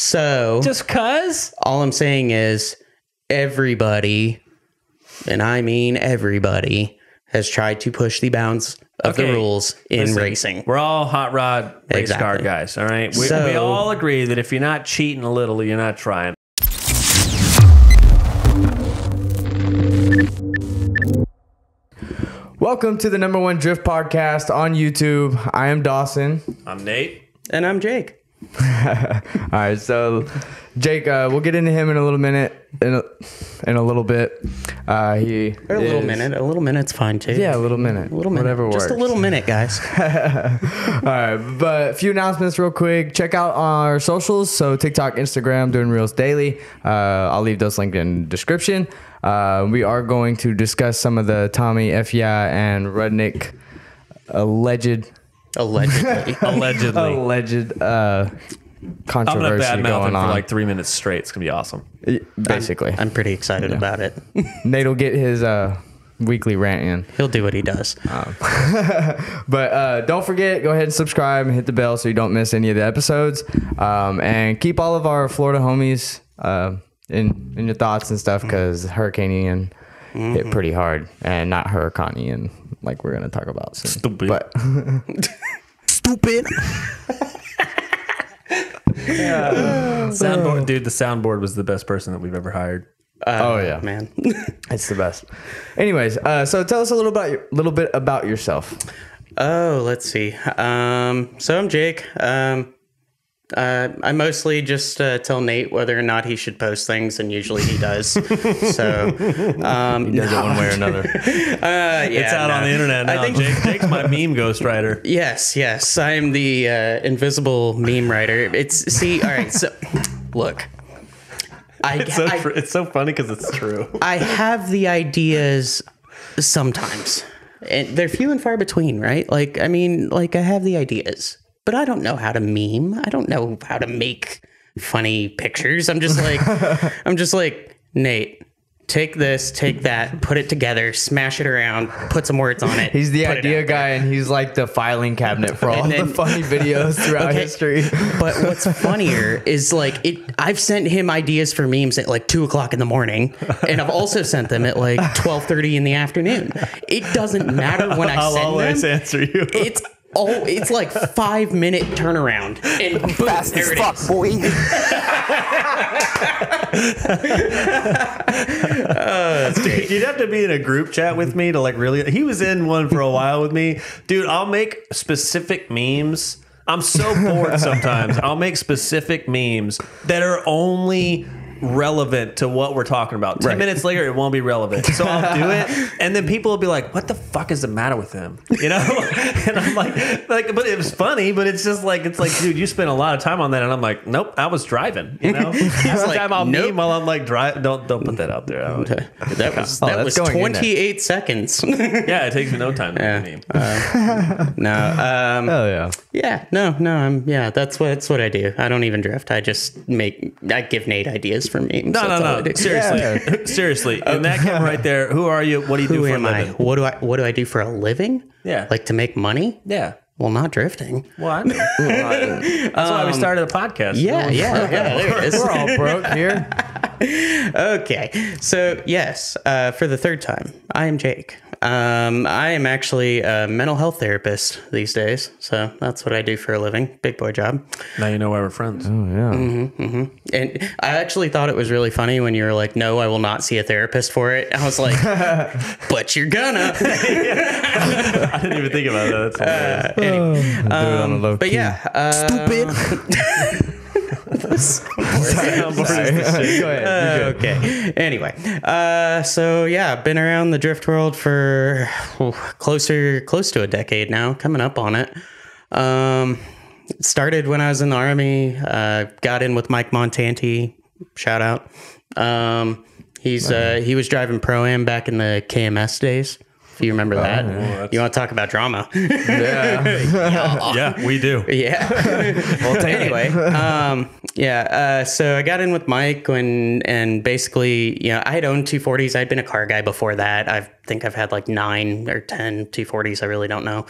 So Just cuz? all I'm saying is everybody, and I mean everybody, has tried to push the bounds of the rules in Listen, racing. We're all hot rod race car guys, all right? We, we all agree that if you're not cheating a little, you're not trying. Welcome to the number one drift podcast on YouTube. I am Dawson. I'm Nate. And I'm Jake. All right, so Jake, uh, we'll get into him in a little minute. In a, in a little bit, uh, he Or a little minute. A little minute's fine too. Yeah, a little minute. a little minute. Whatever Just works. a little minute, guys. All right, but a few announcements real quick. Check out our socials. So TikTok, Instagram, doing reels daily. Uh, I'll leave those linked in the description. Uh, we are going to discuss some of the Tommy F. Yeah and Rudnick alleged Allegedly. Allegedly. alleged uh, I'm gonna controversy badmouth him going for on. like three minutes straight. It's gonna be awesome. basically, I'm pretty excited about it. Nate will get his uh, weekly rant in. He'll do what he does. But uh, don't forget, go ahead and subscribe and hit the bell so you don't miss any of the episodes. Um, and keep all of our Florida homies uh, in in your thoughts and stuff because Hurricane Ian hit pretty hard, and not Hurricane Ian like we're gonna talk about soon. Stupid. But Stupid. Soundboard, dude. The soundboard was the best person that we've ever hired. oh yeah, Man. it's the best. Anyways, uh, so tell us a little about your, little bit about yourself. Oh, let's see. Um, so I'm Jake. Um, uh, I mostly just uh, tell Nate whether or not he should post things, and usually he does. so um, Does it one way or another. uh, yeah, It's out on the internet now. I think Jake, Jake's my meme ghostwriter. yes, yes. I am the uh, invisible meme writer. It's see. All right. So look, I, It's so I, tr- it's so funny because it's true. I have the ideas sometimes. And they're few and far between, right? Like, I mean, like I have the ideas, but I don't know how to meme. I don't know how to make funny pictures. I'm just like, I'm just like, Nate, take this, take that, put it together, smash it around, put some words on it. He's the idea guy, and he's like the filing cabinet for all then- the funny videos throughout Okay. history. But what's funnier is like it. I've sent him ideas for memes at like two o'clock in the morning, and I've also sent them at like twelve thirty in the afternoon. It doesn't matter when I I'll send always them. answer you. It's oh, it's like five minute turnaround, and boom, Fast there as it fuck, is. boy. Dude, you'd have to be in a group chat with me to like really. He was in one for a while with me, dude. I'll make specific memes. I'm so bored sometimes. I'll make specific memes that are only relevant to what we're talking about. Ten minutes later, it won't be relevant. So I'll do it, and then people will be like, "What the fuck is the matter with him?" You know? and I'm like, like, but it was funny. But it's just like, it's like, dude, you spent a lot of time on that, and I'm like, nope, I was driving. You know? Half the like, time I'll nope. meme while I'm like driving. Don't don't put that out there. I don't- That was Oh, that that's was going in there. twenty eight seconds. Yeah, it takes me no time to make a meme. no, um, Oh yeah. yeah, no, no. I'm yeah. That's what that's what I do. I don't even drift. I just make. I give Nate ideas for memes. No, That's all no, no. do. Seriously, seriously. In that camera right there, who are you? What do you do Who for am a I? living? What do I what do I do for a living? Yeah. Like to make money? Yeah. Well, not drifting. Well, I know. That's why we started the podcast. Yeah, yeah, yeah. There it is. We're all broke here. Okay, so yes, uh, for the third time, I am Jake. Um, I am actually a mental health therapist these days, so that's what I do for a living. Big boy job. Now you know why we're friends. Oh, yeah. And I actually thought it was really funny when you were like, "No, I will not see a therapist for it." I was like, "But you're gonna." I didn't even think about that. That's hilarious. Do it on a low But yeah, uh, Soundboard is the shit. Go ahead. Uh, okay. Anyway, uh, so yeah, been around the drift world for oh, closer close to a decade now, coming up on it. Um, started when I was in the army. Uh, got in with Mike Montanti. Shout out. Um, he's uh, he was driving pro am back in the KMS days. If you remember that, you want to talk about drama? Yeah. Yeah, we do. Yeah. well, anyway, um, yeah. Uh, so I got in with Mike when, and basically, you know, I had owned 240s. I'd been a car guy before that. I think I've had like nine or 10 240s. I really don't know.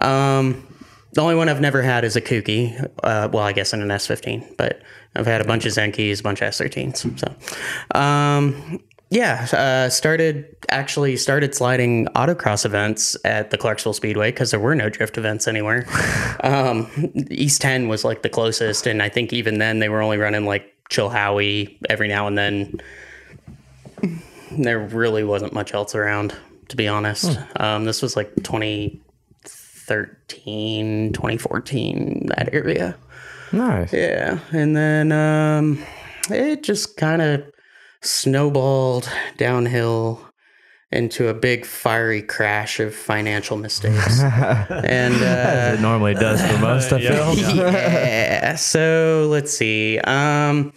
Um, the only one I've never had is a Kouki. Uh, well, I guess in an S15, but I've had a bunch of Zenkis, a bunch of S13s. So, um, yeah, uh, started actually started sliding autocross events at the Clarksville Speedway because there were no drift events anywhere. um, East 10 was like the closest, and I think even then they were only running like Chilhowie every now and then. There really wasn't much else around, to be honest. Um, this was like 2013, 2014, that area. Nice. Yeah, and then um, it just kind of snowballed downhill into a big fiery crash of financial mistakes. and uh, It normally does for most, I feel. yeah, so let's see. Um,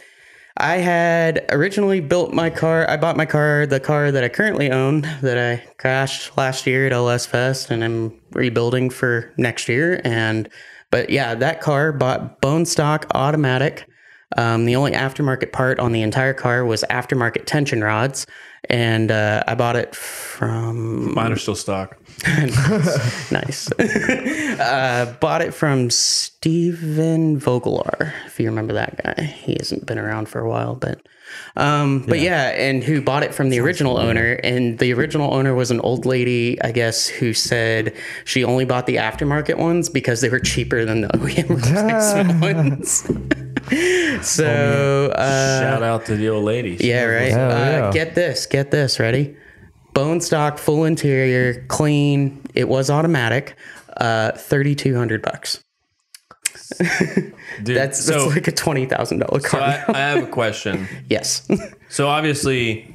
I had originally built my car. I bought my car, the car that I currently own, that I crashed last year at LS Fest, and I'm rebuilding for next year. And but yeah, that car bought bone stock automatic. Um, the only aftermarket part on the entire car was aftermarket tension rods, and uh, I bought it from Mine are still stock. nice. uh, bought it from Steven Vogelar, if you remember that guy. He hasn't been around for a while, but um, but yeah. and who bought it from the original owner? And the original owner was an old lady, I guess, who said she only bought the aftermarket ones because they were cheaper than the OEM replacement ones. so uh, Shout out to the old ladies. yeah, right. Hell Uh, yeah. Get this, get this. Ready? Bone stock, full interior, clean. It was automatic. Uh, thirty two hundred bucks. Dude, That's, so, that's like a twenty thousand dollar so car. I, I have a question. yes. So obviously,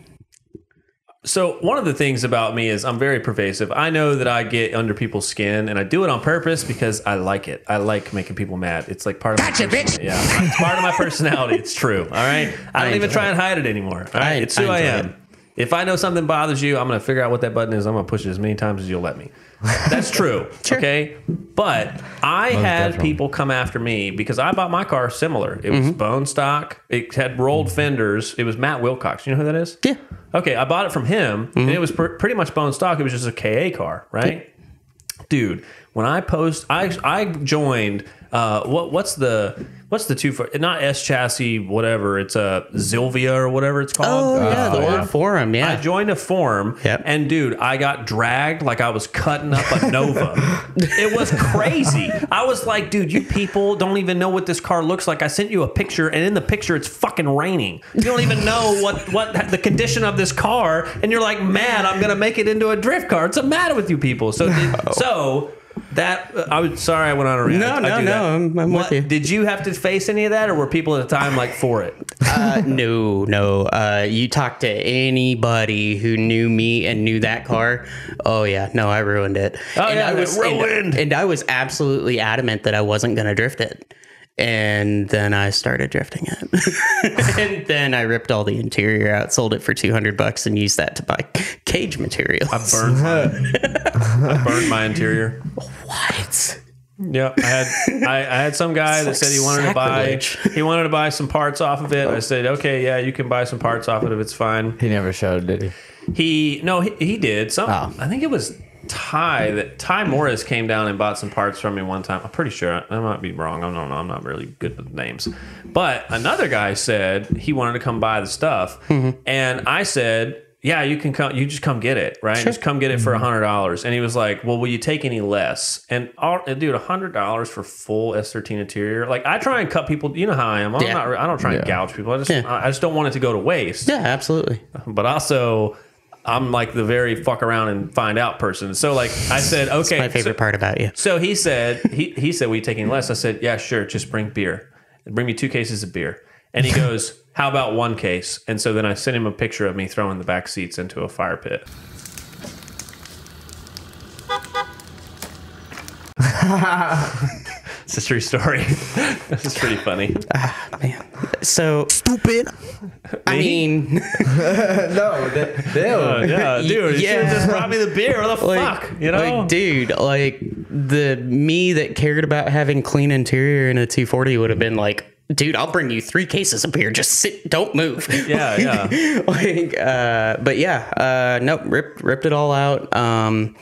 so one of the things about me is I'm very pervasive. I know that I get under people's skin, and I do it on purpose because I like it. I like making people mad. It's like part of Gotcha, my bitch. Yeah, it's part of my personality. It's true. All right. I don't even enjoy try and hide it anymore. All right. I- it's who I I, am. it. If I know something bothers you, I'm going to figure out what that button is. I'm going to push it as many times as you'll let me. That's true. Okay. But I had definitely. people come after me because I bought my car similar. It was mm-hmm. bone stock. It had rolled mm-hmm. fenders. It was Matt Wilcox. You know who that is? Yeah. Okay, I bought it from him, and mm-hmm. it was pr- pretty much bone stock. It was just a KA car, right? Dude, when I post, I I joined. Uh, what what's the what's the two for not S chassis whatever it's a Zilvia or whatever it's called. Oh yeah, the Uh, old forum. Yeah, I joined a forum, Yep. and dude, I got dragged like I was cutting up a Nova. it was crazy. I was like, dude, you people don't even know what this car looks like. I sent you a picture, and in the picture, it's fucking raining. You don't even know what what the condition of this car, and you're like, mad. I'm gonna make it into a drift car. What's the matter with you people? So so. That I was sorry I went on a rant. No, I no, do no, that. I'm- I'm with you. Did you have to face any of that, or were people at the time like for it? Uh, no, no. Uh, you talk to anybody who knew me and knew that car. Oh yeah, no, I ruined it. Oh, and yeah, I was ruined. And, I was absolutely adamant that I wasn't going to drift it. And then I started drifting it. and then I ripped all the interior out, sold it for two hundred bucks, and used that to buy cage materials. Burned mine. I burned my interior. What? Yeah, I had I, I had some guy that like said he wanted to buy he wanted to buy some parts off of it. I said, okay, yeah, you can buy some parts off of it if it's fine. He never showed, did he? He no, he, he did. Some Oh. I think it was Ty that Ty Morris came down and bought some parts from me one time. I'm pretty sure I might be wrong. I don't know. I'm not really good with names. But another guy said he wanted to come buy the stuff, mm-hmm. and I said. Yeah, you can come. You just come get it, right? Just come get it for a mm-hmm. hundred dollars. And he was like, "Well, will you take any less?" And all, dude, a hundred dollars for full S13 interior. Like I try and cut people. You know how I am. I'm Yeah. not. I don't try and Yeah. gouge people. I just. Yeah. I just don't want it to go to waste Yeah, absolutely. but also I'm like the very fuck around and find out person. So like I said, okay, My favorite so, part about you. so he said he he said, "We taking less?" I said, "Yeah, sure. Just bring beer. Bring me two cases of beer." And he goes, "How about one case?" And so then I sent him a picture of me throwing the back seats into a fire pit. it's a true story. this is pretty funny. Ah, Man. So Stupid. I mean, No, Oh, yeah, dude, you should Yeah. have just brought me the beer. What the like, fuck, you know? like, dude, like the me that cared about having clean interior in a 240 would have been like, dude, I'll bring you three cases of beer. Just sit, don't move. yeah, yeah. like, uh, but yeah, uh, nope, ripped ripped it all out. Um,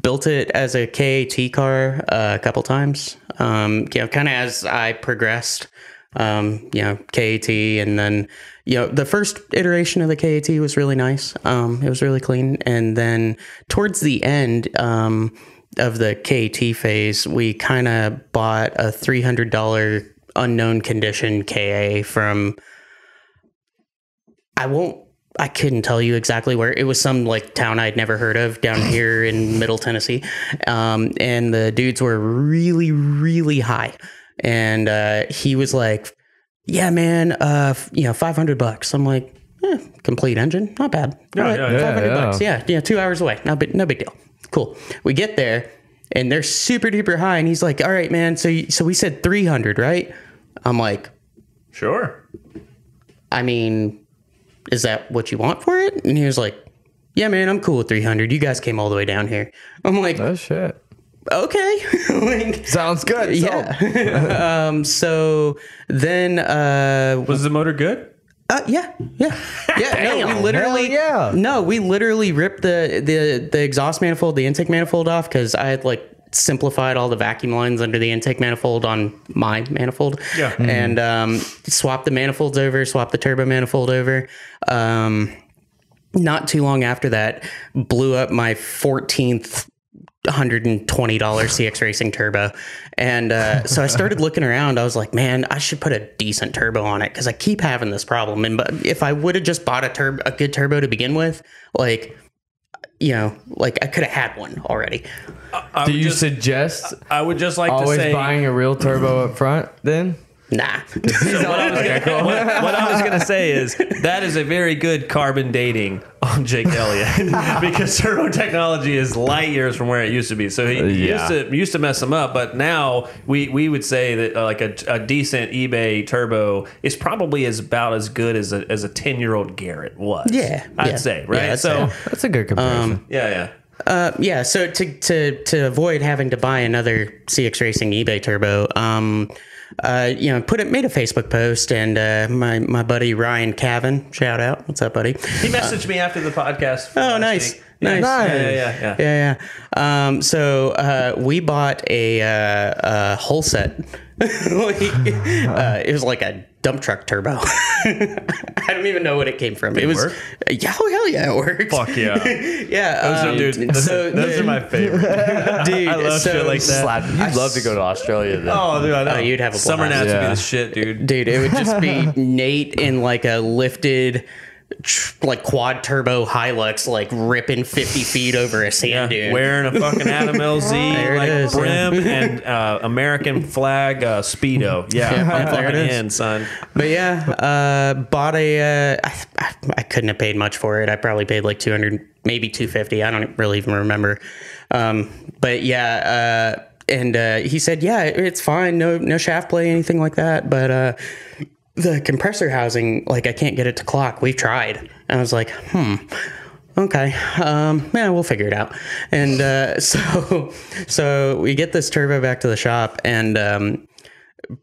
built it as a KAT car uh, a couple times. Um, you know, kind of as I progressed. um, you know, KAT, and then you know the first iteration of the KAT was really nice. Um, it was really clean, and then towards the end um, of the KAT phase, we kind of bought a three hundred dollar unknown condition KA from. I won't. I couldn't tell you exactly where it was. Some like town I'd never heard of down here in Middle Tennessee, um, and the dudes were really, really high. And uh, he was like, "Yeah, man, uh, f- you know, five hundred bucks." I'm like, eh, "Complete engine, not bad. Yeah, All right, yeah, yeah. 500 Yeah, bucks. Yeah, yeah, two hours away. No big, no big deal. Cool. We get there, and they're super duper high. And he's like, "All right, man. So, you, so we said three hundred, right?" I'm like, Sure. I mean, is that what you want for it? And he was like, Yeah, man, I'm cool with 300. You guys came all the way down here. I'm like, Oh shit. Okay. like, Sounds good. So- yeah. um, so then, uh, Was the motor good? Uh, yeah, yeah, yeah. no, we literally, hell yeah. no, we literally ripped the the the exhaust manifold, the intake manifold off because I had like simplified all the vacuum lines under the intake manifold on my manifold. Yeah. and um, swapped the manifolds over, swapped the turbo manifold over. Um, not too long after that, blew up my 14th $120 CX Racing turbo. And uh, so I started looking around. I was like, man, I should put a decent turbo on it because I keep having this problem. And but if I would have just bought a turbo, a good turbo to begin with, like, you know, like I could have had one already. I Do you just, suggest I would just like always to say buying a real turbo up front then? Nah. what, I was gonna, what, what I was gonna say is that is a very good carbon dating on Jake Elliott because turbo technology is light years from where it used to be. So he he Yeah. used to used to mess them up, but now we we would say that uh, like a, a decent eBay turbo is probably as about as good as a as a ten year old Garrett was. Yeah, I'd yeah. say right. Yeah, I'd so say. That's a good comparison. yeah, yeah. Uh, yeah, so to, to to avoid having to buy another CX Racing eBay turbo, um, uh, you know, put it made a Facebook post, and uh, my my buddy Ryan Cavan, shout out, what's up, buddy? He messaged me after the podcast. Oh, nice, week. Nice, Nice. Yeah, yeah, yeah. yeah. yeah, yeah. Um, so uh, we bought a, uh, a whole set. like, uh, it was like a dump truck turbo. I don't even know what it came from. it was work? yeah, oh hell yeah, it worked. Fuck yeah. yeah, Those, um, are, dude, those, so those the- are my favorite. dude. I love so, shit like that. Slap. You'd love to go to Australia then. Oh, dude, I know. Oh, you'd have a summer blast. nats would be the shit, dude. Dude, it would just be Nate in like a lifted, tr- like quad turbo Hilux, like ripping 50 feet over a sand dune. Wearing a fucking Adam LZ There like is, brim and uh, American flag uh, speedo. Yeah, Yeah, I'm there it fucking is. in, son. But yeah, uh, bought a. Uh, I, I, I couldn't have paid much for it. I probably paid like 200, maybe 250. I don't really even remember. Um, but yeah, uh, and uh, he said, yeah, it's fine. No, no shaft play, anything like that. But uh, the compressor housing, like I can't get it to clock. We've tried. And I was like, hmm. Okay, um, yeah, we'll figure it out. And uh, so, so we get this turbo back to the shop, and um,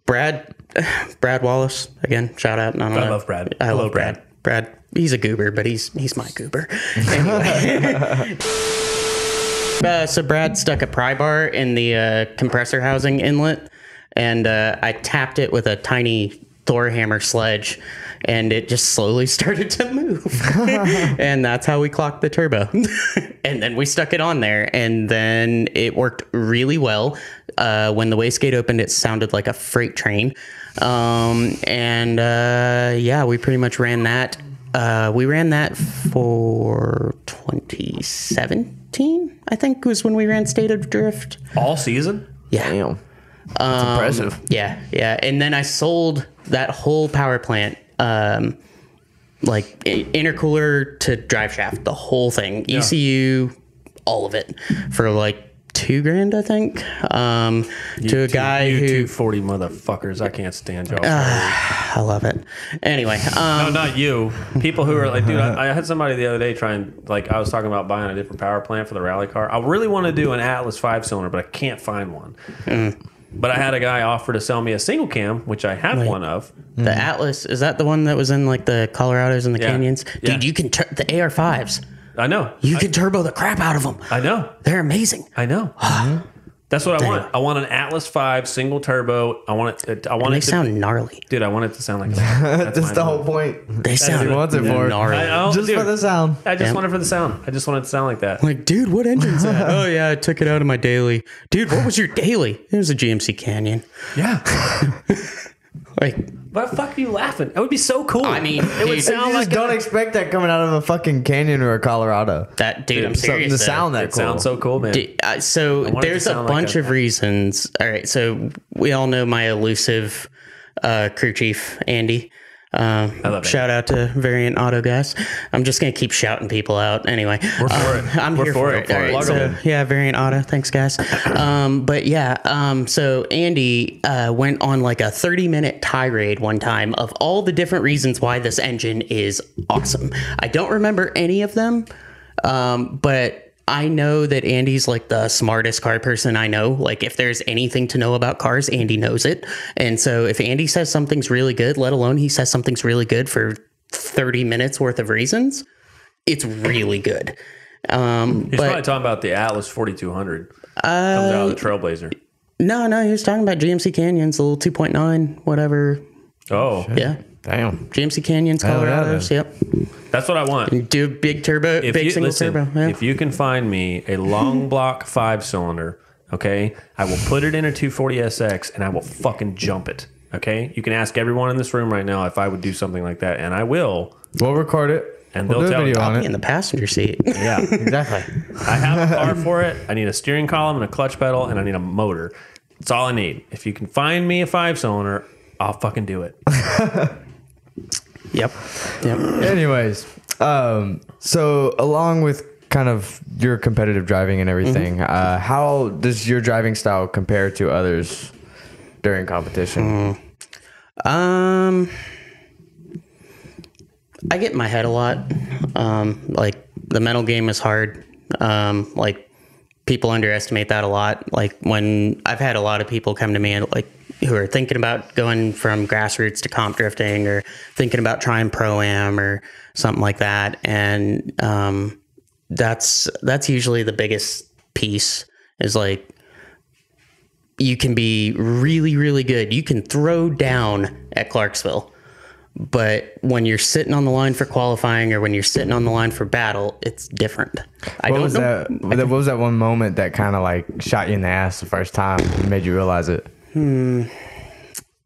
Brad, Brad Wallace again. Shout out. I, I love Brad. I, I love love Brad. Brad. He's a goober, but he's he's my goober. Anyway. Uh, so Brad stuck a pry bar in the uh, compressor housing inlet, and uh, I tapped it with a tiny Thor hammer sledge, and it just slowly started to move. and that's how we clocked the turbo. and then we stuck it on there, and then it worked really well. Uh, when the wastegate opened, it sounded like a freight train. Um, and uh, yeah, we pretty much ran that. Uh, we ran that for 2017, I think was when we ran State of Drift. All season? Yeah. Damn. That's impressive. Yeah, yeah. And then I sold that whole power plant, um, like i- intercooler to drive shaft, the whole thing, ECU, all of it, for like two grand, I think, um, to a guy you who two 40 motherfuckers. I can't stand y'all. I love it. Anyway, um, no, not you. People who are like, dude, I, I had somebody the other day trying, like, I was talking about buying a different power plant for the rally car. I really want to do an Atlas five cylinder, but I can't find one. Mm. But I had a guy offer to sell me a single cam, which I have one of. the Atlas is that the one that was in like the Colorados and the Yeah. canyons, Yeah. dude. You can tur- the AR5s. I know. You can turbo the crap out of them. I know. They're amazing. I know. Mm-hmm. That's what I want. I want an Atlas Five single turbo. I want it. Uh, I want They it to, sound gnarly. dude. I want it to sound like that. That's the whole point. They sound he wants it for. gnarly. I, oh, Just dude, for the sound. I just Yeah. want it for the sound. I just want it to sound like that. like, dude, what engine's that? oh yeah, I took it out of my daily. Dude, what was your daily? It was a GMC Canyon. Yeah. Like, What the fuck are you laughing? That would be so cool. I mean, it would dude, sound You like don't a- expect that coming out of a fucking canyon or a Colorado. that dude, I'm Something serious. to though. sound that It cool. sounds so cool, man. D- uh, so want it to there's a sound like bunch a- of reasons. All right, so we all know my elusive uh, crew chief Andy. Um, shout out to Variant Auto guys. I'm just gonna keep shouting people out anyway. We're for Uh, it. I'm We're here for it. it. All right, Plug 'em so yeah, Variant Auto. Thanks, guys. Um, but yeah, um, so Andy uh, went on like a 30 minute tirade one time of all the different reasons why this engine is awesome. I don't remember any of them, um, but I know that Andy's like the smartest car person I know. Like, if there's anything to know about cars, Andy knows it. And so, if Andy says something's really good, let alone he says something's really good for 30 minutes worth of reasons, it's really good. Um, He's but probably talking about the Atlas 4200. Comes out of the Trailblazer. no, no, he was talking about GMC Canyons, the little 2.9, whatever. Oh, Yeah. Damn. GMC Canyons, Hell yeah, yep. that's what I want. Do a big turbo, If big you single listen, turbo. Yeah. if you can find me a long block five cylinder, okay, I will put it in a 240SX and I will fucking jump it. Okay, you can ask everyone in this room right now if I would do something like that, and I will. We'll record it. And we'll they'll tell video you. on Be in the passenger seat. Yeah, Exactly. I have a car for it. I need a steering column and a clutch pedal, and I need a motor. That's all I need. If you can find me a five cylinder, I'll fucking do it. Yep. Yep. Anyways, um, so along with kind of your competitive driving and everything, uh, how does your driving style compare to others during competition? Um, I get in my head a lot. Um, like the mental game is hard. Um, like people underestimate that a lot. Like when I've had a lot of people come to me and like who are thinking about going from grassroots to comp drifting or thinking about trying pro am or something like that, and um, that's that's usually the biggest piece is like you can be really, really good. You can throw down at Clarksville. But when you're sitting on the line for qualifying or when you're sitting on the line for battle, it's different. I What don't was know. that? What was that one moment that kind of like shot you in the ass the first time and made you realize it?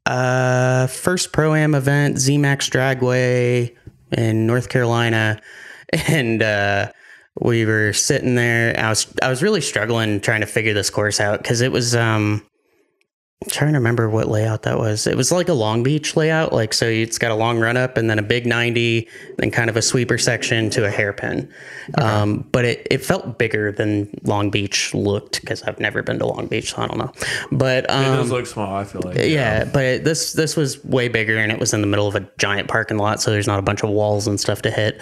Uh, first pro am event, ZMAX Dragway in North Carolina, and uh, we were sitting there. I was I was really struggling trying to figure this course out because it was um. I'm trying to remember what layout that was. It was like a Long Beach layout, like so it's got a long run up and then a big 90, then kind of a sweeper section to a hairpin. Um, but it, it felt bigger than Long Beach looked because I've never been to Long Beach, so I don't know. But um, It does look small. I feel like. yeah, but this this was way bigger and it was in the middle of a giant parking lot, so there's not a bunch of walls and stuff to hit.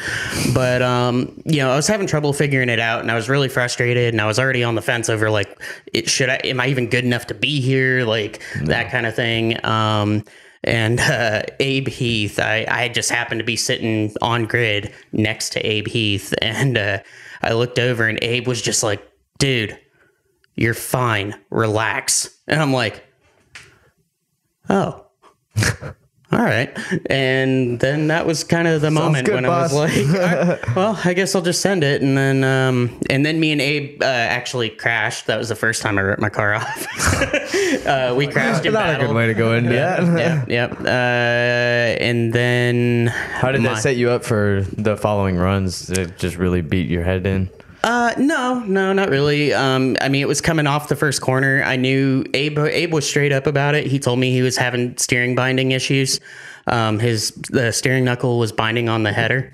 But um, you know, I was having trouble figuring it out and I was really frustrated and I was already on the fence over like it should I am I even good enough to be here? Like that kind of thing. Um and uh, Abe Heath, I, I just happened to be sitting on grid next to Abe Heath, and uh, I looked over, and Abe was just like, "Dude, you're fine. Relax." And I'm like, oh. All right. And then that was kind of the moment good, when I was like, "All right, well, I guess I'll just send it. And then, um, and then me and Abe uh, actually crashed. That was the first time I ripped my car off. uh, we crashed in Not a good way to go into Yeah, it. yeah, yep. Uh, and then How did my- that set you up for the following runs? It just really beat your head in? Uh, no, no, not really. Um, I mean, it was coming off the first corner. I knew Abe. Abe was straight up about it. He told me he was having steering binding issues. Um, his the steering knuckle was binding on the header,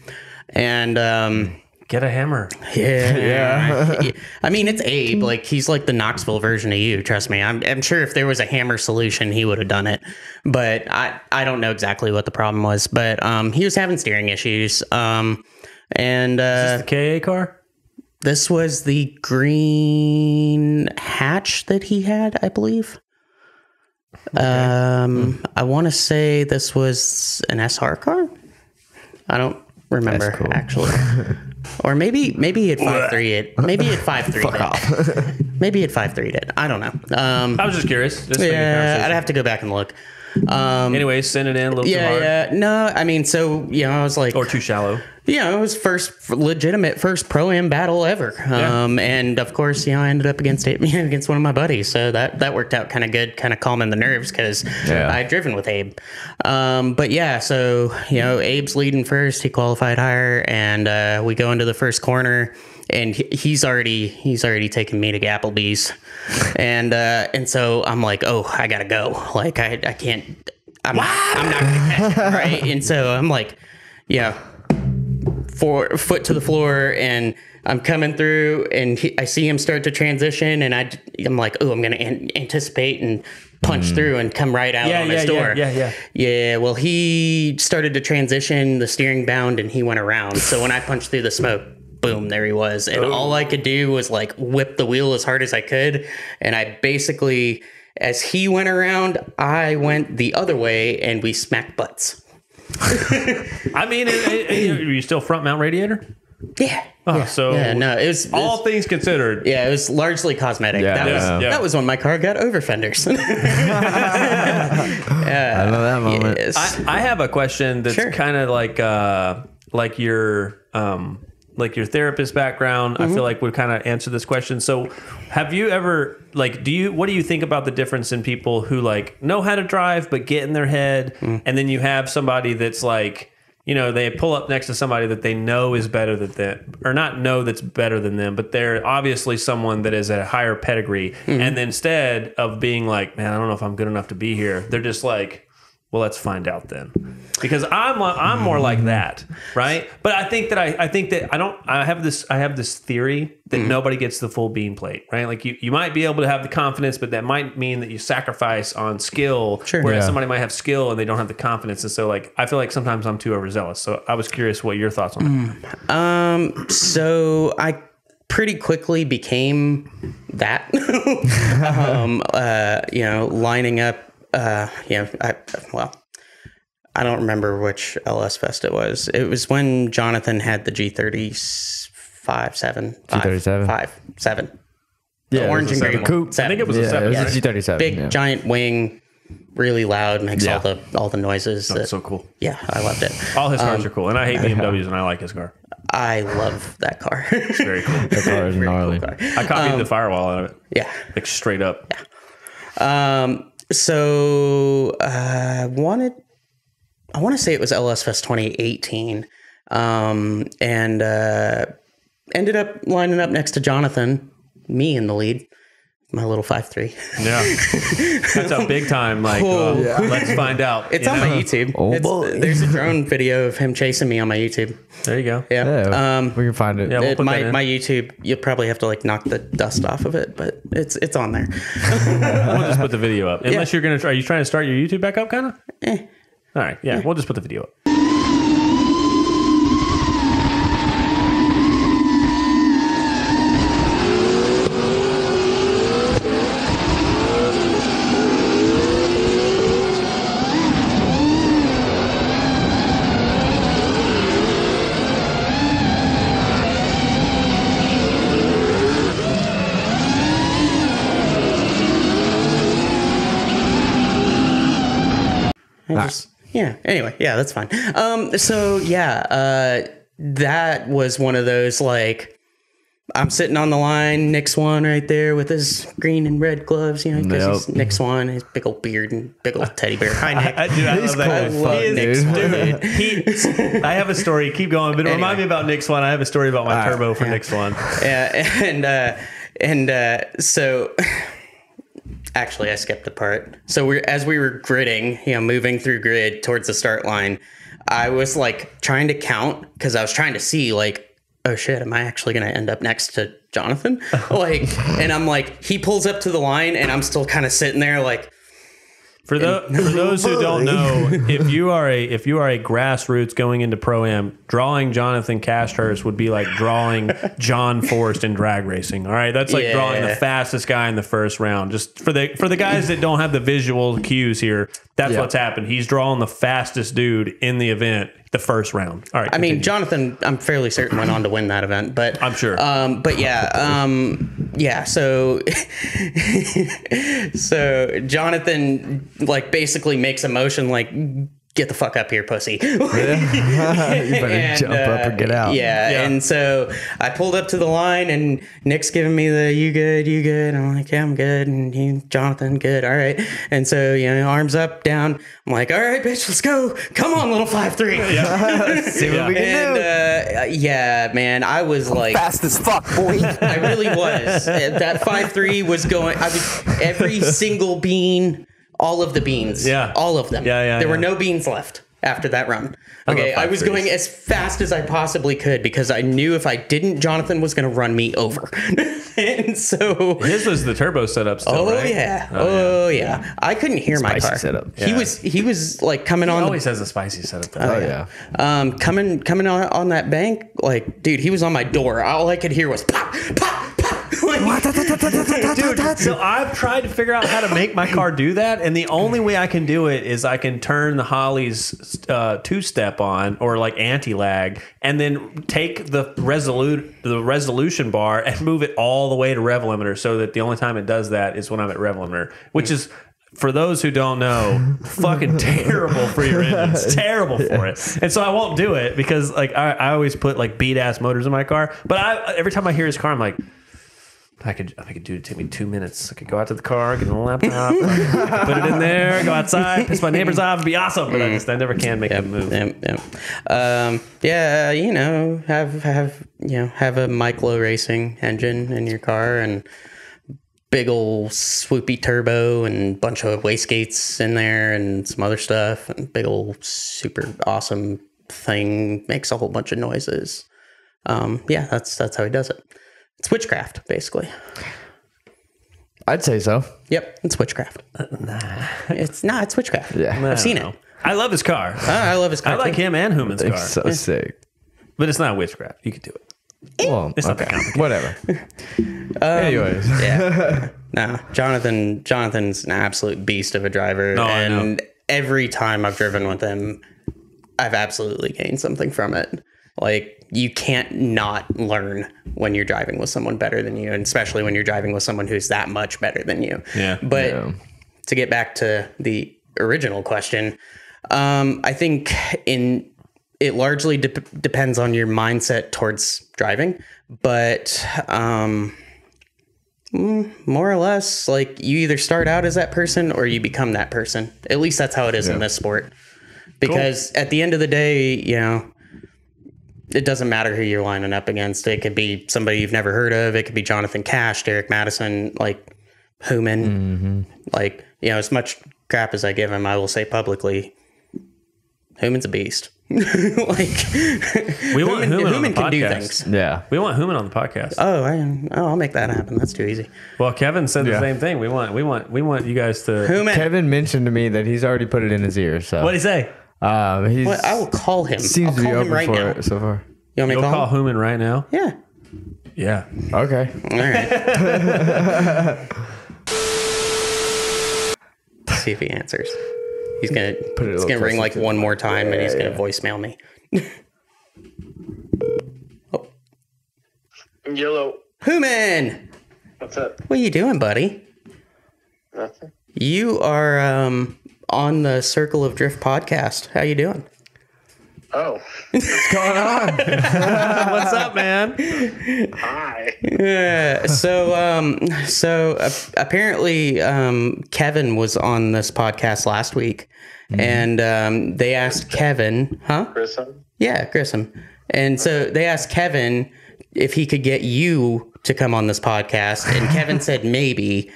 and um, Get a hammer. yeah, yeah. I mean, it's Abe. Like he's like the Knoxville version of you. Trust me. I'm, I'm sure if there was a hammer solution, he would have done it. But I, I don't know exactly what the problem was. But um, he was having steering issues. Um, and uh, The KA car. This was the green hatch that he had, I believe. Um, I want to say this was an SR car. I don't. remember cool. actually. or maybe maybe had five three it. Maybe had five three it. maybe had five three it. I don't know. Um, I was just curious. Just yeah, I'd have to go back and look. Um, Anyway, send it in a little too yeah, hard yeah. No, I mean, so you know, I was like, or too shallow. yeah, it was first legitimate first pro am battle ever. Um, and of course, you know, I ended up against it against one of my buddies, so that that worked out kind of good, kind of calming the nerves because Yeah. I had driven with Abe. Um, but yeah, so you know, Abe's leading first. He qualified higher, and uh, we go into the first corner. And he's already he's already taken me to Applebee's, and uh, and so I'm like, oh, I gotta go. Like I I can't. I'm, not, I'm not gonna right? And so I'm like, yeah, for foot to the floor and I'm coming through and he, I see him start to transition and I, I'm like, oh, I'm going to an- anticipate and punch through and come right out Yeah, on yeah, his door. yeah, yeah, Yeah, well, he started to transition, the steering bound, and he went around. So when I punched through the smoke, boom, there he was. And all I could do was like whip the wheel as hard as I could. And I basically, as he went around, I went the other way and we smacked butts. I mean, it, it, it- are you still front mount radiator? Yeah. Oh, yeah. so yeah, no, it was, it was- all things considered. Yeah, it was largely cosmetic. Yeah, that was yeah. Yeah. that was when my car got over fenders. I know that moment. yes. I, I have a question that's Sure. kind of like uh like your um like your therapist background. I feel mm-hmm. like would kind of answer this question. So have you ever like do you what do you think about the difference in people who like know how to drive but get in their head mm. and then you have somebody that's like you know they pull up next to somebody that they know is better than them or not know that's better than them but they're obviously someone that is at a higher pedigree mm-hmm. and instead of being like man i don't know if i'm good enough to be here they're just like well, let's find out then, because I'm I'm more like that, right? But I think that I, I think that I don't I have this I have this theory that nobody gets the full bean plate, right? Like you, you might be able to have the confidence, but that might mean that you sacrifice on skill, Sure. whereas Yeah. somebody might have skill and they don't have the confidence, and so like I feel like sometimes I'm too overzealous. So I was curious what your thoughts on that. um, so I pretty quickly became that. um, uh, you know, lining up. Uh, you know, I, well, I don't remember which LS Fest it was. It was when Jonathan had the G30 five seven five, G37? five seven. yeah, it orange and a green Coupe. I think it was a Yeah, seven. it was right? a G thirty seven. big yeah. giant wing, really loud, makes Yeah. all the all the noises. that- so cool. yeah, I loved it. All his cars are cool, and I hate BMWs, and I like his car. I love that car. It's very cool. The car is gnarly. I copied the firewall out of it, yeah. like straight up. Yeah. Um. So uh, wanted. I want to say it was LS Fest 2018, um, and uh, ended up lining up next to Jonathan, me in the lead, my little five three. Yeah, that's a big time. Like, uh, let's find out. It's you on know? my YouTube. Oh, It's- boy. there's a drone video of him chasing me on my YouTube. There you go. Yeah. Yeah, Um, we can find it. Yeah, we'll it- put that my in. my YouTube, you'll probably have to like knock the dust off of it, but it's it's on there. We'll just put the video up. Unless you're gonna try. Are you trying to start your YouTube back up, kind of? Eh. All right. Yeah, we'll just put the video up. I just- yeah. Anyway, yeah, that's fine. Um, so yeah, uh, that was one of those like I'm sitting on the line, Nick Swan right there with his green and red gloves, you know, because Yep. he's Nick Swan, his big old beard and big old teddy bear. Hi, Nick. I, dude, I love that. cool as fuck, He is- dude. Swan. He, I have a story. Keep going, but remind me about Nick Swan. I have a story about my turbo for yeah. Nick Swan. yeah, and uh, and uh, so actually, I skipped a part. So we, as we were gridding, you know, moving through grid towards the start line, I was like trying to count because I was trying to see like, oh shit, am I actually going to end up next to Jonathan? Like, and I'm like, he pulls up to the line, and I'm still kind of sitting there like. For, tho- for those who don't know, if you are a if you are a grassroots going into pro am, drawing Jonathan Casthurst would be like drawing John Force in drag racing. All right, that's like Yeah. drawing the fastest guy in the first round. Just for the for the guys that don't have the visual cues here, that's Yeah. what's happened. He's drawing the fastest dude in the event, the first round. All right, I mean. Jonathan, I'm fairly certain went on to win that event, but I'm sure. Um, but yeah, um, yeah. So, so Jonathan like basically makes a motion like, "Get the fuck up here, pussy." you better jump up or get out. uh, Yeah, Yeah. and so I pulled up to the line, and Nick's giving me the "you good, you good." I'm like, "Yeah, I'm good," and he, Jonathan, good, all right. And so you know, arms up, down. I'm like, "All right, bitch, let's go. Come on, little five three. See what we can And do. uh, yeah, man, I was like, Fast as fuck, boy. I really was. Uh, that five three was going. I was every single bean, all of the beans. Yeah. all of them. Yeah, yeah, There were no beans left after that run. Okay, love I was 5-3s. going as fast as I possibly could because I knew if I didn't, Jonathan was going to run me over. and so. his was the turbo setup still, Oh right? yeah! Oh, yeah. I couldn't hear my Spicy car. setup. He was he was like coming He on the always has a spicy setup. Oh yeah. um, coming coming on, on that bank, like, dude, he was on my door. All I could hear was pop, pop, pop. Like, Dude, so I've tried to figure out how to make my car do that, and the only way I can do it is I can turn the Holley's uh, two step on or like anti lag, and then take the resolute the resolution bar and move it all the way to rev limiter, so that the only time it does that is when I'm at rev limiter, which is. For those who don't know, fucking terrible for your engine. It's terrible for it, and so I won't do it because like I, I always put like beat ass motors in my car. But I every time I hear his car, I'm like, I could, I could do it. Take me two minutes. I could go out to the car, get on the laptop, put it in there, go outside, piss my neighbors off, be awesome. But I just, I never can make Yep, the move. yep, yep. Um, yeah, you know, have have you know have a Micro Racing engine in your car and big old swoopy turbo and bunch of wastegates in there and some other stuff and big old super awesome thing makes a whole bunch of noises. Um, yeah, that's that's how he does it. It's witchcraft, basically. I'd say so. Yep, it's witchcraft. Uh, nah. It's not. It's witchcraft. Yeah. I I've seen don't it. I love his car. I love his car. I like too. him and Human's They're car, so sick. but it's not witchcraft. You could do it. Eh. Well, It's not that okay. complicated. Whatever. Um, Anyways, Yeah. no, Jonathan. Jonathan's an absolute beast of a driver, No, I know. and every time I've driven with him, I've absolutely gained something from it. Like you can't not learn when you're driving with someone better than you, and especially when you're driving with someone who's that much better than you. Yeah. But Yeah. to get back to the original question, um, I think in it largely de- depends on your mindset towards driving, but um, mm, more or less, like you either start out as that person or you become that person. At least that's how it is in this sport. Because at the end of the day, you know, it doesn't matter who you're lining up against. It could be somebody you've never heard of. It could be Jonathan Cash, Derek Madison, like Human. Mm-hmm. Like, you know, as much crap as I give him, I will say publicly, Human's a beast. like, We want Human, Human, on Human the can do podcast. things. yeah. We want Human on the podcast. Oh, I, oh, I'll make that happen. That's too easy. well, Kevin said the same thing. We want, we want, we want you guys to. Human. Kevin mentioned to me that he's already put it in his ear. So What do you say? Um, he's What? I will call him. seems I'll to be call him open right for now. it so far. You want me You'll to call, call him? Human right now. Yeah. Yeah. Okay. All right. See if he answers. He's gonna Put it a it's little gonna ring closer like to one more time, and he's gonna voicemail me. Oh. Yellow. Human, What's up? what are you doing, buddy? Nothing. You are um, on the Circle of Drift podcast. How you doing? Oh, What's going on? What's up, man? hi. Yeah. So, um, so uh, apparently, um, Kevin was on this podcast last week, and um, they asked Kevin, huh? Grissom. Yeah, Grissom. And so they asked Kevin if he could get you to come on this podcast, and Kevin said maybe.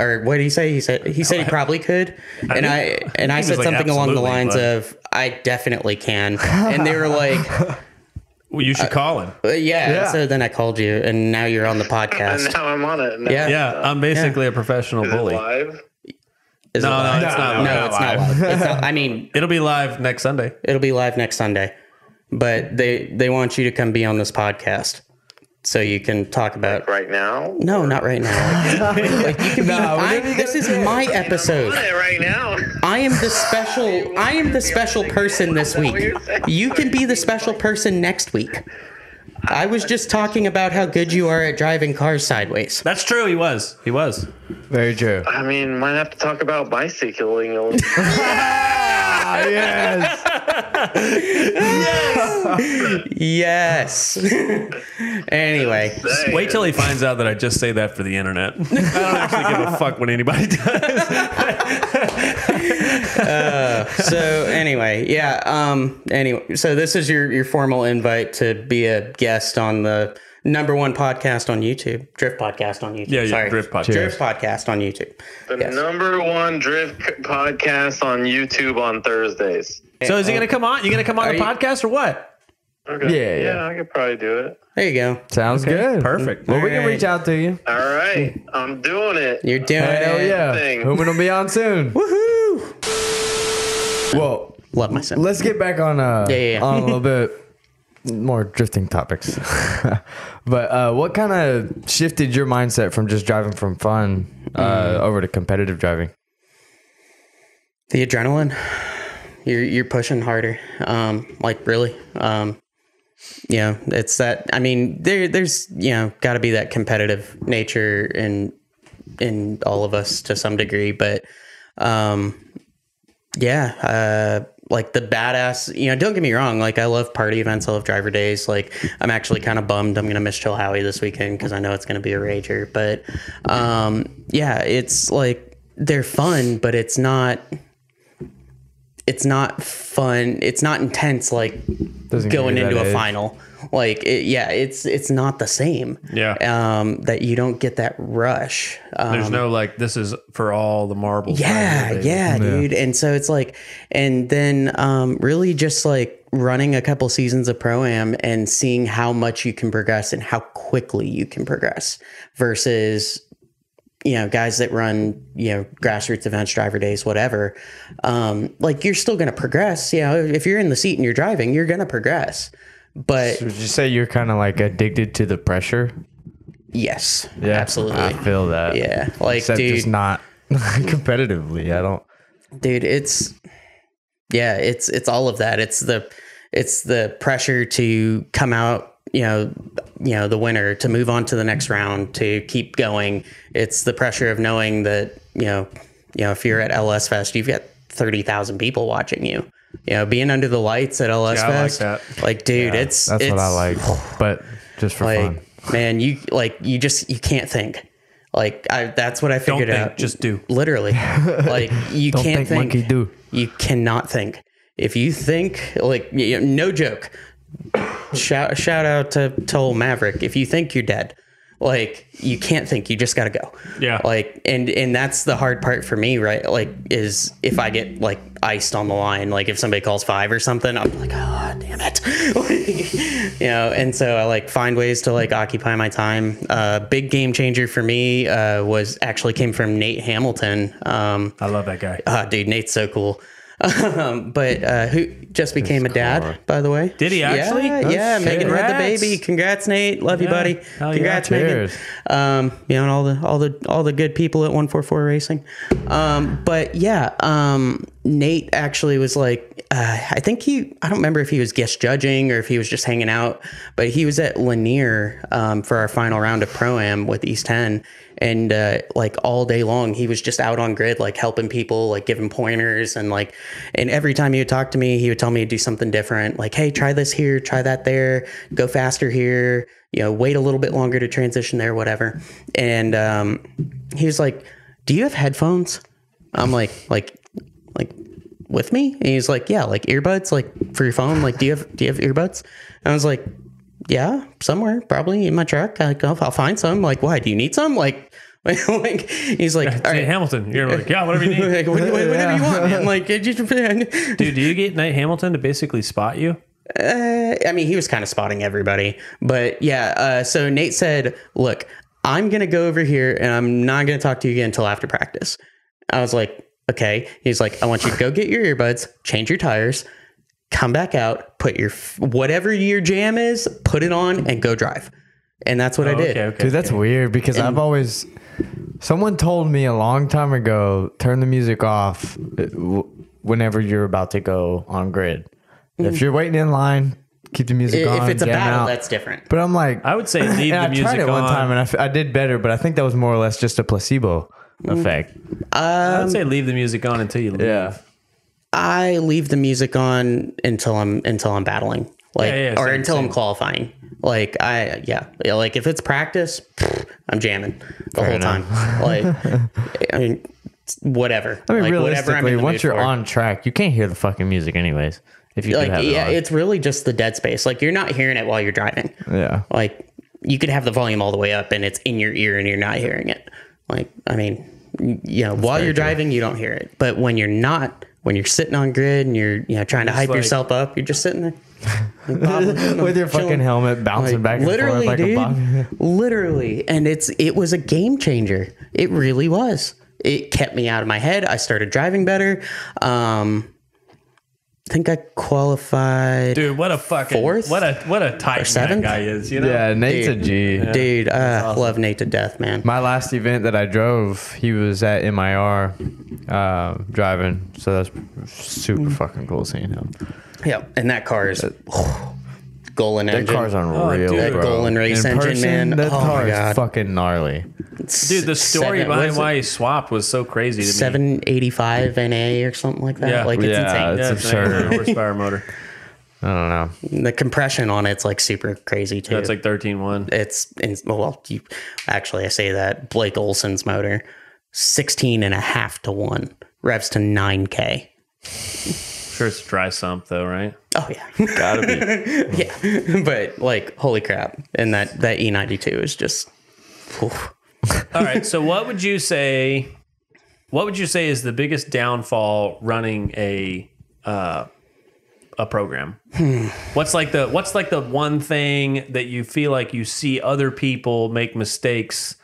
Or what did he say? He said he said he probably could, and I and I was said like, something along the lines but- of I definitely can, and they were like, Well, you should call him. "Uh, yeah. Yeah. So then I called you, and now you're on the And podcast. now I'm on it. Now Yeah. Yeah, I'm basically a professional Is it bully. live? Is No, it no, live? it's not live. No, it's not live. It's not, I mean, It'll be live next Sunday. it'll be live next Sunday, but they they want you to come be on this podcast so you can talk about. Right now? No, not right now. Like, like, you can be. No, I, this is my episode. Hey, right now. I am the special. I am the special person this week. You can be the special person next week. I was just talking about how good you are at driving cars sideways. That's true. He was. He was. Very true. I mean, might have to talk about bicycling a little. Ah, yes. Yes. anyway, Wait till he finds out that I just say that for the internet. I don't actually give a fuck what anybody does. so anyway, yeah. Um. Anyway, so this is your your formal invite to be a guest on the number one podcast on YouTube, Drift Podcast on YouTube. Yeah, yeah, Sorry. Drift Podcast. Drift Podcast on YouTube. The Yes. number one drift podcast on YouTube on Thursdays. So is he going to come on? You going to come on Are the you- podcast or what? Okay. Yeah, yeah. yeah. I could probably do it. There you go. Sounds good. Perfect. Well, we can reach out to you. All right. I'm doing it. You're doing Hell it. yeah. Thing. Who will be on soon? Woohoo! Well, Love myself. let's get back on uh Yeah, yeah, yeah. on a little bit more drifting topics. but uh, what kind of shifted your mindset from just driving from fun uh, over to competitive driving? the adrenaline you're you're pushing harder um like really um you know it's that i mean there there's you know got to be that competitive nature in in all of us to some degree but um yeah uh like the badass you know don't get me wrong like i love party events i love driver days like i'm actually kind of bummed i'm gonna miss chill howie this weekend because i know it's gonna be a rager but um yeah it's like they're fun but it's not it's not fun it's not intense like Doesn't going into a edge. final like it, yeah it's it's not the same Yeah. um that you don't get that rush um, There's no like, this is for all the marbles. yeah, right here, yeah, dude. And so it's like, and then um, really just like running a couple seasons of pro am and seeing how much you can progress and how quickly you can progress versus you know guys that run you know grassroots events driver days whatever um like you're still going to progress you know if you're in the seat and you're driving you're going to progress but Would you say you're kind of like addicted to the pressure? yes Yeah, absolutely I feel that. yeah like Except dude just not competitively. I don't. dude it's yeah it's it's all of that it's the it's the pressure to come out you know you know the winner to move on to the next round to keep going it's the pressure of knowing that you know you know if you're at ls fest you've got 30,000 people watching you you know being under the lights at ls Yeah, I like fest like dude it's That's what I like. But just for like fun. man you like you just you can't think like I, that's what i Don't figured think, out just do. literally like you Don't can't think, think, monkey, do. you cannot think if you think like you know, no joke shout shout out to to old maverick if you think you're dead like you can't think you just gotta go Yeah. like and and that's the hard part for me right like is if i get like iced on the line like if somebody calls five or something i'm like oh damn it Like, you know and so i like find ways to like occupy my time uh big game changer for me uh was actually came from nate hamilton um I love that guy. Ah, dude, Nate's so cool. Um, but uh, who just became a dad, by the way? Did he actually? Yeah, Oh, yeah. shit. Megan had the Congrats. baby. Congrats, Nate. Love you, buddy. Hell yeah. Congrats, Megan. Cheers. Um, you know, and all the all the all the good people at one four four Racing. Um, but yeah, um, Nate actually was like, uh, I think he. I don't remember if he was guest judging or if he was just hanging out, but he was at Lanier um, for our final round of pro am with East Ten, and uh, like all day long he was just out on grid like helping people like giving pointers and like and every time he would talk to me he would tell me to do something different. Like hey try this here try that there go faster here you know wait a little bit longer to transition there whatever. And um, he was like do you have headphones? I'm like like like with me and he's like yeah like earbuds like for your phone like do you have do you have earbuds and i was like yeah, somewhere probably in my truck. I go, I'll find some. Like, why? Do you need some? Like, like he's like, all Nate right, Hamilton. You're like, yeah, whatever you need. like, what- what- whatever you want, man. Like, Dude, do you get Nate Hamilton to basically spot you? uh, I mean, he was kind of spotting everybody, but yeah. Uh, so Nate said, "Look, I'm gonna go over here, and I'm not gonna talk to you again until after practice." I was like, Okay. He's like, I want you to go get your earbuds, change your tires, come back out, put your whatever your jam is, put it on, and go drive. And that's what I did. Okay, okay. Dude, that's weird because I've always. Someone told me a long time ago, turn the music off uh, whenever you're about to go on grid. If you're waiting in line, keep the music on. If it's a battle, out. that's different. But I'm like, I would say leave and the I music tried it one time and I, f- I did better, but I think that was more or less just a placebo Mm. effect. I would um, say leave the music on until you leave. Yeah. I leave the music on until I'm until I'm battling, like Yeah, yeah, or same, until same. I'm qualifying. Like I, yeah, Yeah, like if it's practice, pfft, I'm jamming the whole enough. time. Like, I mean, whatever. I mean, like, realistically, in the once you're for. on track, you can't hear the fucking music anyways. If you do like have it yeah, it's really just the dead space. Like you're not hearing it while you're driving. yeah. Like you could have the volume all the way up and it's in your ear and you're not hearing it. Like I mean, you know, while you're driving, you don't hear it, but when you're not, when you're sitting on grid and you're you know trying to hype like- yourself up, you're just sitting there. With your fucking helmet bouncing Like, back and literally, forth like dude, a literally, and it's it was a game changer. It really was. It kept me out of my head. I started driving better. Um, I think I qualified. Dude, what a fucking Fourth? what a what a tight that seventh? guy is. You know. Yeah, Nate's a G. Dude, I love Nate to death, man. My last event that I drove, he was at MIR uh, driving. So that's super fucking cool seeing him. Yeah, and that car is Golen That engine. car's unreal, oh, dude. That bro. Golen race In engine, man. That Oh car my is God. fucking gnarly. Dude, the story Seven- behind why he swapped was so crazy to me. Seven eighty five NA or something like that. Yeah. like it's Yeah, insane. Yeah, It's it's an absurd. 800 horsepower motor. I don't know. The compression on it's like super crazy too. That's like 13.1. it's in, well, you, actually I say that Blake Olson's motor, 16 and a half to one revs to 9k. Sure, it's dry sump though, right? Oh yeah, gotta be. yeah, but like holy crap, and that that E92 is just. whew. All right. So, what would you say? What would you say is the biggest downfall running a uh, a program? What's like the What's like the one thing that you feel like you see other people make mistakes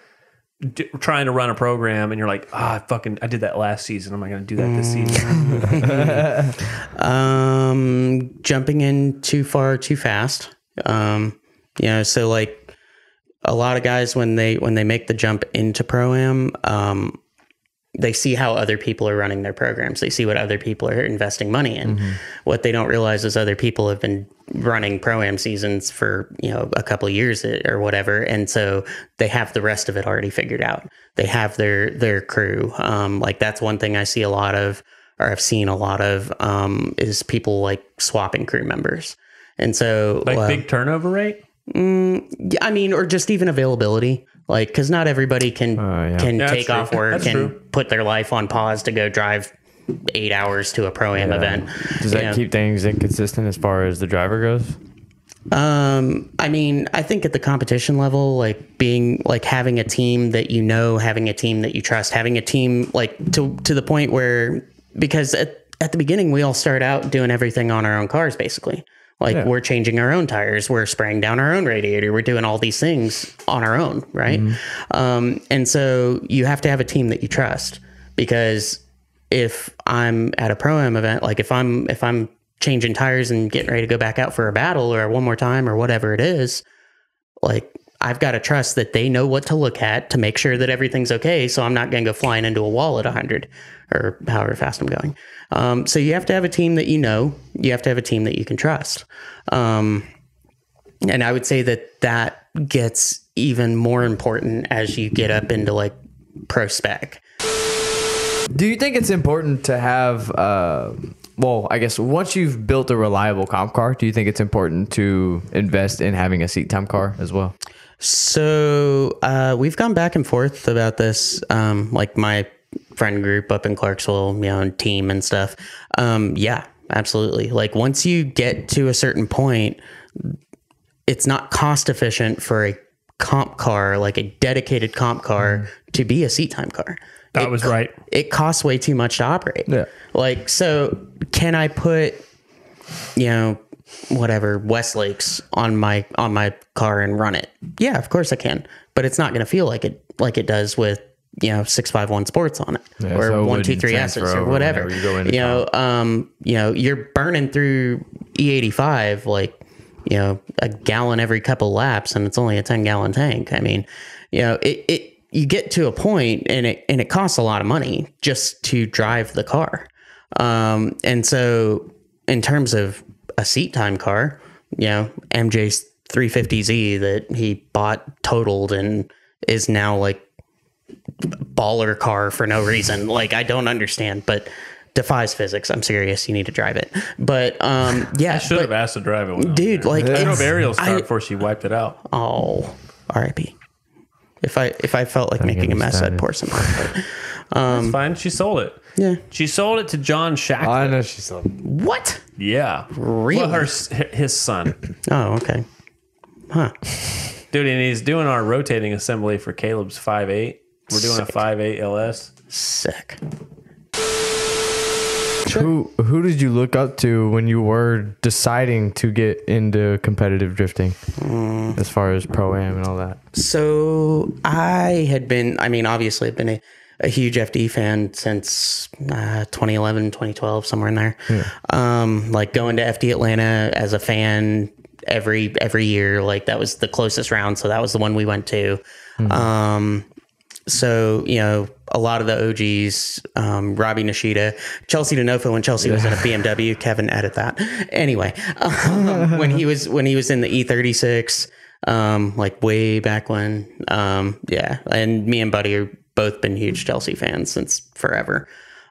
d- trying to run a program, and you're like, ah, I fucking, I did that last season. I'm not going to do that this season. Um, jumping in too far too fast. Um, you know, so like a lot of guys when they when they make the jump into pro am, um, they see how other people are running their programs. They see what other people are investing money in. What they don't realize is other people have been running pro am seasons for you know a couple of years or whatever, and so they have the rest of it already figured out. They have their their crew. Um, like that's one thing I see a lot of, or I've seen a lot of, um, is people like swapping crew members. And so, like uh, big turnover rate. yeah, I mean, or just even availability. Like, because not everybody can yeah. can Yeah, take true. off work That's and true. put their life on pause to go drive eight hours to a pro am event. Does that Yeah. keep things inconsistent as far as the driver goes? Um, I mean, I think at the competition level, like being like having a team that you know, having a team that you trust, having a team like to to the point where because at, at the beginning we all start out doing everything on our own cars basically. Like Yeah. we're changing our own tires, we're spraying down our own radiator, we're doing all these things on our own, right? Um, and so you have to have a team that you trust because if I'm at a pro am event, like if I'm if I'm changing tires and getting ready to go back out for a battle or one more time or whatever it is, like I've got to trust that they know what to look at to make sure that everything's okay. So I'm not going to go flying into a wall at 100 or however fast I'm going. Um, so you have to have a team that you know. You have to have a team that you can trust. Um, and I would say that that gets even more important as you get up into like pro spec. Do you think it's important to have, uh, well, I guess once you've built a reliable comp car, do you think it's important to invest in having a seat time car as well? So uh, we've gone back and forth about this, um, like my friend group up in Clarksville, you know, and team and stuff. Um, yeah, absolutely. Like once you get to a certain point, it's not cost efficient for a comp car, like a dedicated comp car, to be a seat time car. That It was co- right. It costs way too much to operate. Yeah. Like, so can I put, you know, whatever Westlakes on my on my car and run it? Yeah, of course I can. But it's not going to feel like it like it does with you know six five one sports on it Yeah, or so one two three S's or whatever. You, go you know, um, you know, you're burning through E eighty five like you know a gallon every couple laps, and it's only a ten gallon tank. I mean, you know, it it you get to a point and it and it costs a lot of money just to drive the car. Um, and so in terms of a seat time car, you know, MJ's 350Z that he bought totaled and is now like baller car for no reason. Like I don't understand, but defies physics. I'm serious. You need to drive it. But um, yeah, Should but- have asked to drive it. when I was dude, there. like I drove it's- Ariel's car I- before she wiped it out. Oh, R.I.P. If I if I felt like making a mess, I'd pour some. But, um, It's fine. She sold it. yeah. She sold it to John Shackler. I know she's so. What? yeah, Really? Well, her his son, Oh, okay. Huh. dude, and he's doing our rotating assembly for Caleb's five eight. We're doing a five eight LS. Sick. Who who did you look up to when you were deciding to get into competitive drifting, Mm. as far as pro am and all that? So I had been, I mean, obviously, I've been a, a huge FD fan since uh, 2011, 2012, somewhere in there. Um, like going to FD Atlanta as a fan every every year, like that was the closest round. So that was the one we went to. Um, so you know a lot of the OGs, um, Robbie Nishida, Chelsea Denofa when Chelsea was in a BMW. Kevin, edit that. Anyway, um, when he was when he was in the E36, um, like way back when, um, yeah, and me and Buddy are both been huge Chelsea fans since forever.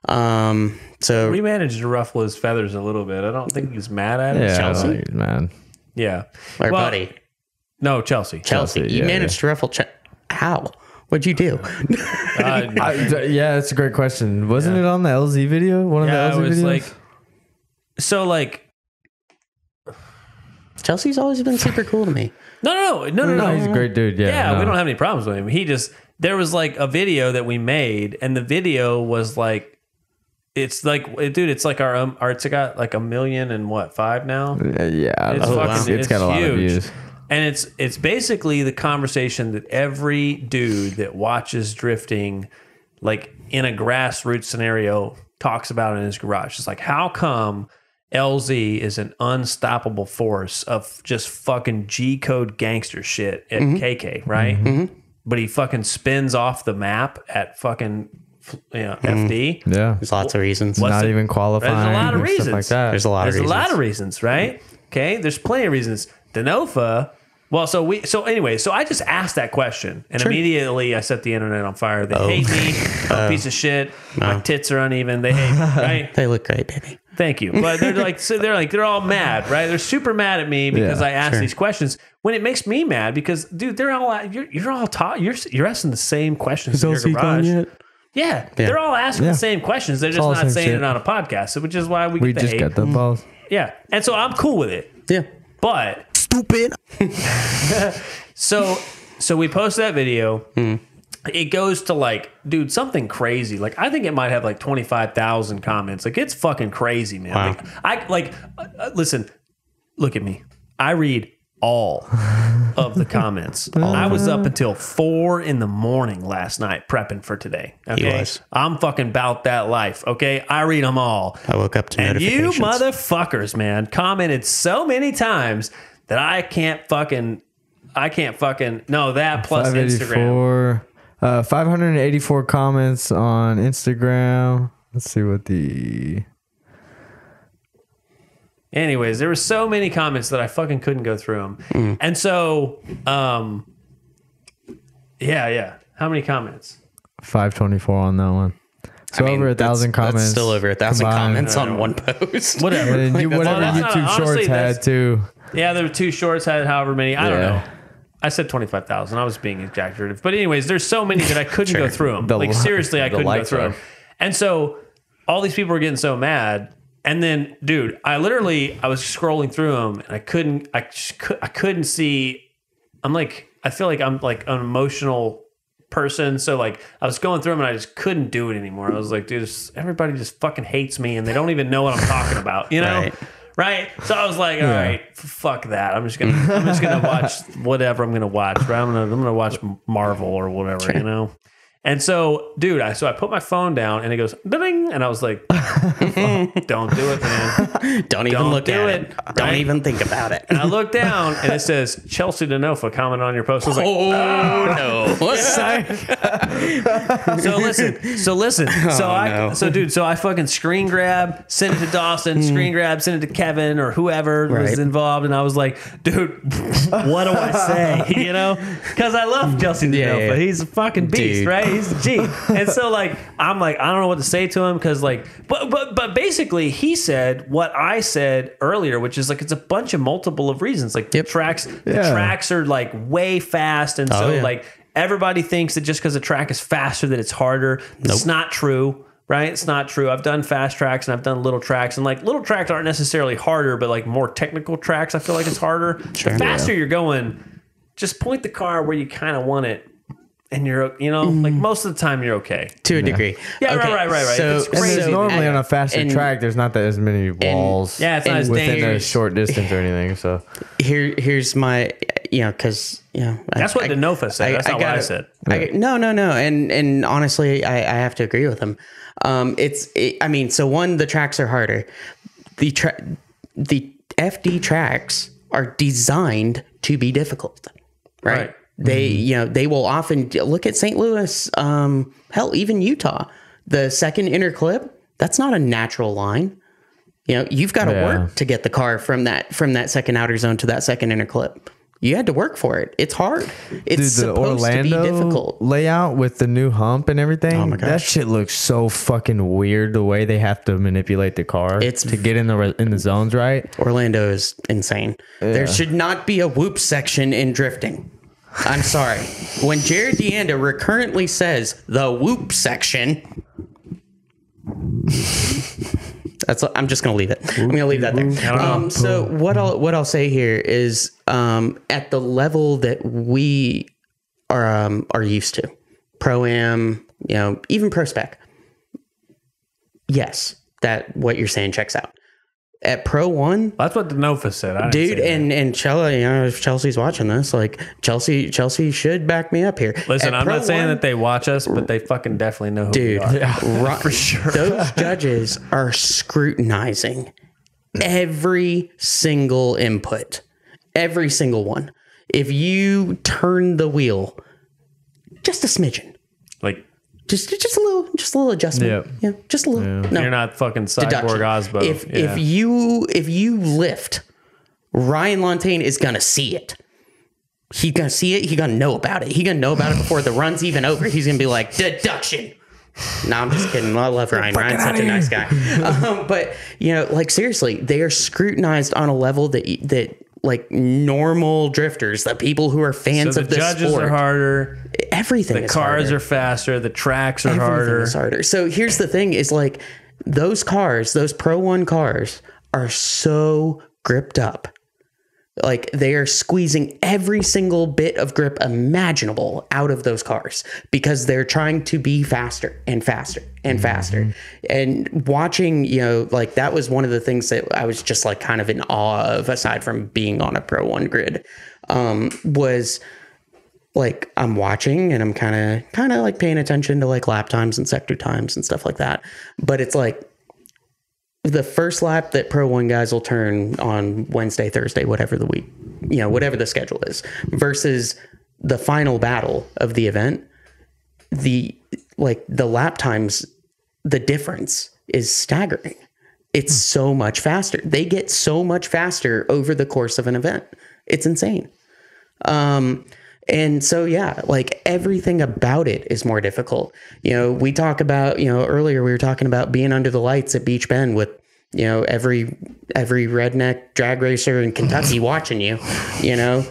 Um, so We managed to ruffle his feathers a little bit. I don't think he's mad at it. Yeah, Chelsea? like, man. Yeah. our Well, Buddy No, Chelsea. Chelsea, Chelsea, you yeah, managed to ruffle. Ch- How? What'd you do? Uh, I, d- yeah, that's a great question. Wasn't it on the LZ video? One of yeah, the it LZ was videos. like. So like Chelsea's always been super cool to me. no no no no no no, no he's a great dude. Yeah, yeah, no. we don't have any problems with him. He just there was like a video that we made, and the video was like, it's like, dude, it's like our um, our it's got like a million and what five now. Uh, yeah, It's it's, fucking- it's got a lot of huge. views. And it's it's basically the conversation that every dude that watches drifting, like in a grassroots scenario, talks about in his garage. It's like, how come LZ is an unstoppable force of just fucking G code gangster shit at mm-hmm. KK, right? Mm-hmm. Mm-hmm. But he fucking spins off the map at fucking you know, FD. Yeah, There's lots of reasons. What's not it- even qualifying. There's a lot of reasons. Like that. There's a lot There's of a reasons. lot of reasons, right? Okay, there's plenty of reasons. Denofa. Well, so we so anyway, so I just asked that question, and immediately I set the internet on fire. They hate me, oh. I'm a oh. piece of shit. My tits are uneven. They hate me, right? They look great, baby. Thank you. But they're like, so they're like, they're all mad, right? They're super mad at me because Yeah, I asked these questions. When it makes me mad because, dude, they're all you're you're all taught. You're you're asking the same questions in your garage. Yeah, they're all asking Yeah. the same questions. They're just all the not saying shit. it on a podcast, which is why we, we just hate. got the balls. Yeah, and so I'm cool with it. Yeah. But Stupid. so so we post that video. Hmm. It goes to like, dude, something crazy. Like I think it might have like twenty five thousand comments. Like it's fucking crazy, man. Wow. Like I like uh, uh, listen. Look at me. I read all of the comments. I was up until four in the morning last night prepping for today. Okay. I'm fucking about that life. Okay, I read them all. I woke up to And you motherfuckers, man, commented so many times that I can't fucking, I can't fucking, no, that plus Instagram. 584, uh, 584 comments on Instagram. Let's see what the Anyways, there were so many comments that I fucking couldn't go through them. Mm. And so, um, yeah, yeah. How many comments? 524 on that one. So I mean, over a that's- thousand comments. That's still over a thousand combined. comments on one post. Whatever. And then you, Like, whatever YouTube not- Shorts honestly, that's- had too. Yeah, there were two shorts, had however many. I don't know. I said 25,000. I was being exaggerative. But, anyways, there's so many that I couldn't go through them. The like, li- seriously, I the couldn't go through are- them. And so, all these people were getting so mad. And then, dude, I literally, I was scrolling through them and I couldn't, I, just cou- I couldn't see. I'm like, I feel like I'm like an emotional person. So, like, I was going through them and I just couldn't do it anymore. I was like, dude, this, everybody just fucking hates me and they don't even know what I'm talking about, you know? Right. Right. So I was like, all right, f- fuck that. I'm just gonna I'm just gonna watch whatever I'm gonna watch. Right. I'm gonna I'm gonna watch Marvel or whatever, you know. And so, dude, I so I put my phone down and it goes ding, and I was like, "Don't do it, man." Don't even Don't look do at it, it. Don't even think about it. And I look down and it says Chelsea Denofa comment on your post. I was like, Oh ah! no! so listen, so listen, so oh, I, no. so dude, so I fucking screen grab, send it to Dawson, mm. screen grab, send it to Kevin or whoever was involved, and I was like, dude, what do I say? You know, because I love Chelsea Yeah, Denofa. yeah. He's a fucking beast, Dude. right? He's a G. And so like, I'm like, I don't know what to say to him because like, but but but basically, he said what I said earlier, which is like it's a bunch of multiple of reasons. Like the tracks, the Yeah. tracks are like way fast, and oh, so Oh, yeah. like everybody thinks that just because a track is faster that it's harder. It's not true. Right? It's not true. I've done fast tracks and I've done little tracks, and like little tracks aren't necessarily harder, but like more technical tracks, I feel like it's harder. The faster you're going, just point the car where you kind of want it, and you're, you know, like most of the time you're okay. to a degree. Yeah, right, right, right, right. So, It's And there's crazy. normally on a faster and track, there's not that as many walls. Yeah, it's not as within a dangerous. short distance or anything. So here, here's my, you know, because you know, That's what Denofa said. That's not what I gotta- said. I, no, no, no, and and honestly, I, I have to agree with him. Um, it's, it, I mean, so one, the tracks are harder. The tra- the FD tracks are designed to be difficult, right? Right. They, you know, they will often look at St. Louis, um, hell, even Utah. The second inner clip, that's not a natural line. You know, you've got to Yeah. work to get the car from that from that second outer zone to that second inner clip. You had to work for it. It's hard. It's Dude, the supposed Orlando to be difficult. layout with the new hump and everything. Oh my That shit looks so fucking weird. The way they have to manipulate the car It's- to get in the in the zones right. Orlando is insane. There should not be a whoop section in drifting. I'm sorry. When Jarod DeAnda recurrently says the whoop section, that's I'm just gonna leave it. I'm gonna leave that there. Um, so what I'll what I'll say here is um, at the level that we are um, are used to, pro am, you know, even pro spec. Yes, that what you're saying checks out. At Pro One, That's what Denofa said. I dude say and and Chelsea you know if chelsea's watching this like chelsea chelsea should back me up here Listen, At I'm Pro not saying One, that they watch us, but they fucking definitely know who dude we are. ro- for sure. those judges are scrutinizing every single input every single one if you turn the wheel just a smidgen Like just just a little just a little adjustment Yep. yeah just a little no you're not fucking deduction. cyborg Aasbø. If Yeah. if you if you lift, Ryan Lanteigne is gonna see it. He's gonna see it. He's gonna know about it. He's gonna know about it before the run's even over. He's gonna be like deduction. No, I'm just kidding. I love Ryan. Ryan's such a nice guy. Um, but you know, like seriously, they are scrutinized on a level that that like normal drifters, the people who are fans so of the judges sport, are harder. everything. The cars harder are faster. The tracks are everything harder. is harder. So here's the thing: is like those cars, those Pro One cars, are so gripped up. Like they are squeezing every single bit of grip imaginable out of those cars because they're trying to be faster and faster and faster. And watching, you know, like that was one of the things that I was just like kind of in awe of, aside from being on a Pro One grid, um, was like I'm watching and I'm kind of kind of like paying attention to like lap times and sector times and stuff like that. But it's like the first lap that Pro One guys will turn on Wednesday, Thursday, whatever the week, you know, whatever the schedule is, versus the final battle of the event. The like the lap times, the difference is staggering. It's so much faster. They get so much faster over the course of an event. It's insane. Um, and so yeah, like everything about it is more difficult. You know, we talk about, you know, earlier we were talking about being under the lights at Beach Bend with, you know, every every redneck drag racer in Kentucky mm-hmm. watching you. You know,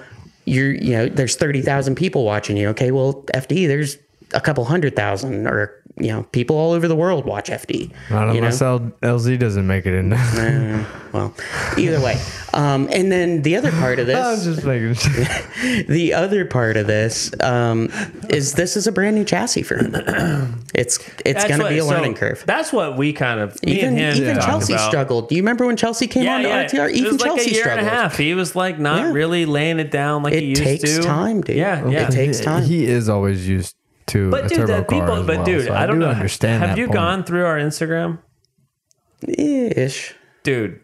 you're you know, there's thirty thousand people watching you. Okay, well, FD, there's a couple hundred thousand or you know, people all over the world watch FD. Not you know? unless L- LZ doesn't make it in. Uh, well, either way. Um, and then the other part of this I was just making sure. the other part of this um, is this is a brand new chassis for him. It's it's going to be a so learning curve. That's what we kind of me Even and him even talked Chelsea about. struggled. Do you remember when Chelsea came Yeah, on to yeah. RTR? it Even was like Chelsea a year struggled. and a half. He was like not Yeah. really laying it down like he used to. It takes time, dude. Yeah, yeah. It takes time. He is always used to But a dude, turbo car people. as But well, dude, so I, don't do know. understand. Have that you point. gone through our Instagram, Ish. dude?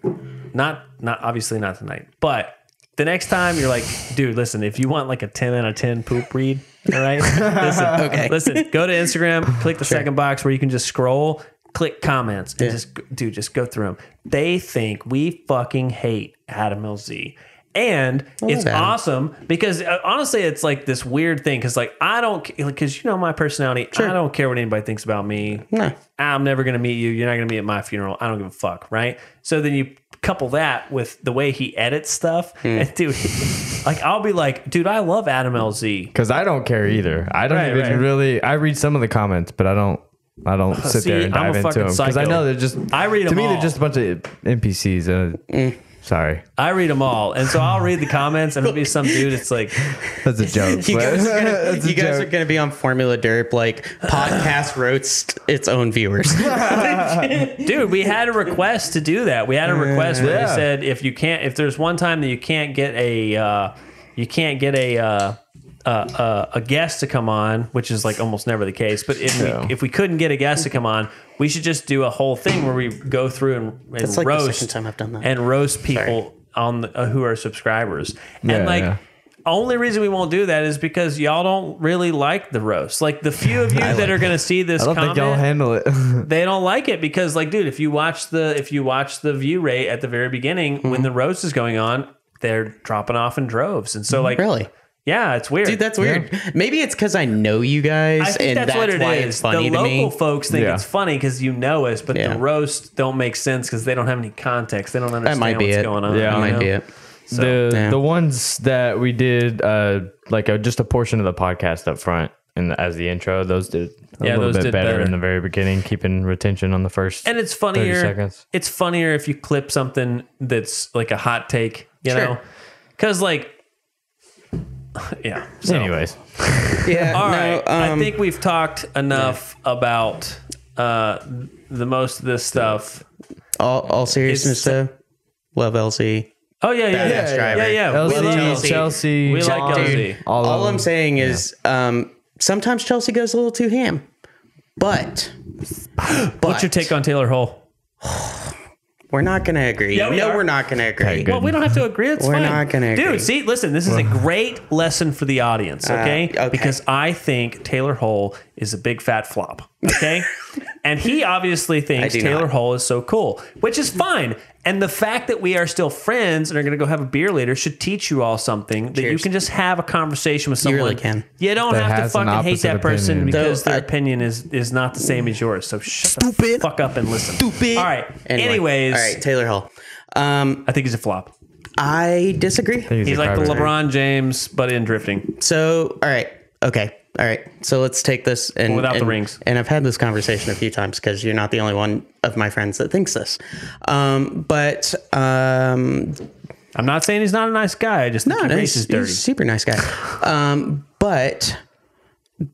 Not not obviously not tonight, but the next time you're like, dude, listen, if you want like a ten out of ten poop read, all right, listen, Okay. listen, go to Instagram, click the second box where you can just scroll. Click comments and just dude, just go through them. They think we fucking hate Adam LZ. And it's Adam. awesome because uh, honestly, it's like this weird thing. Because like I don't, because you know my personality, I don't care what anybody thinks about me. No. I'm never gonna meet you. You're not gonna be at my funeral. I don't give a fuck, right? So then you couple that with the way he edits stuff, Hmm. and dude, like I'll be like, dude, I love Adam LZ. Because I don't care either. I don't Right, even right. really. I read some of the comments, but I don't. I don't sit See, there and I'm a dive into them because I know they're just. I read To them me, all. they're just a bunch of NPCs. Uh, Mm. Sorry, I read them all, and so I'll read the comments, and it'll be some dude. It's like, that's a joke. You guys, are gonna, That's a you guys are gonna be on Formula Derp like podcast roast its own viewers. dude, we had a request to do that. We had a request where Yeah. they said if you can't, if there's one time that you can't get a, uh, you can't get a. Uh, uh, uh, a guest to come on, which is like almost never the case. But if No. we if we couldn't get a guest to come on, we should just do a whole thing where we go through and, and That's like the roast second time I've done that. and roast people on the, uh, who are subscribers. Yeah, and like, yeah. only reason we won't do that is because y'all don't really like the roast. Like the few of you that are going to see this I don't comment, think y'all handle it. they don't like it because, like, dude, if you watch the if you watch the view rate at the very beginning when the roast is going on, they're dropping off in droves, and so like, really? Yeah, it's weird. Dude, that's weird. Maybe it's because I know you guys, I think and that's, that's, what it why is. it's funny the local me. folks think Yeah. it's funny because you know us, but Yeah. the roast don't make sense because they don't have any context. They don't understand might be what's it. going on. Yeah. That might know? be it. the the ones that we did, uh, like a, just a portion of the podcast up front, and as the intro, those did a Yeah, little those bit did better, better. in the very beginning, keeping retention on the first. And it's funnier. seconds. It's funnier if you clip something that's like a hot take, you Sure. know? Because like, yeah. So, Anyways, Yeah. all no, right. I um, think we've talked enough about uh, the most of this stuff. all, all seriousness It's- though, love LC. Oh yeah, yeah, Badass yeah, yeah, yeah. LC, We love Chelsea. Chelsea, We like John, LC. all, All I'm them. saying is, um, sometimes Chelsea goes a little too ham, but, but What's your take on Taylor Hull? We're not gonna agree. Yeah, we no, are. we're not gonna agree. good. Well, we don't have to agree. It's We're fine. not gonna agree. Dude, see, listen, this is a great lesson for the audience, okay? Uh, okay. Because I think Taylor Hull is a big fat flop, okay? and he obviously thinks Taylor not. Hull is so cool, which is fine. And the fact that we are still friends and are going to go have a beer later should teach you all something that you can just have a conversation with someone. You really can. You don't That have to fucking hate opposite that person opinion. because Though their I- opinion is is not the same as yours. So shut the Stupid. fuck up and listen. Stupid. All right. Anyway. Anyways, all right, Taylor Hull. Um, I think he's a flop. I disagree. He's, He's like the. LeBron James, but in drifting. So, all right, okay, all right. So let's take this and Without the rings. And I've had this conversation a few times because you're not the only one of my friends that thinks this. Um, but um, I'm not saying he's not a nice guy. I just think no, he no, he's, dirty. he's a super nice guy. Um, but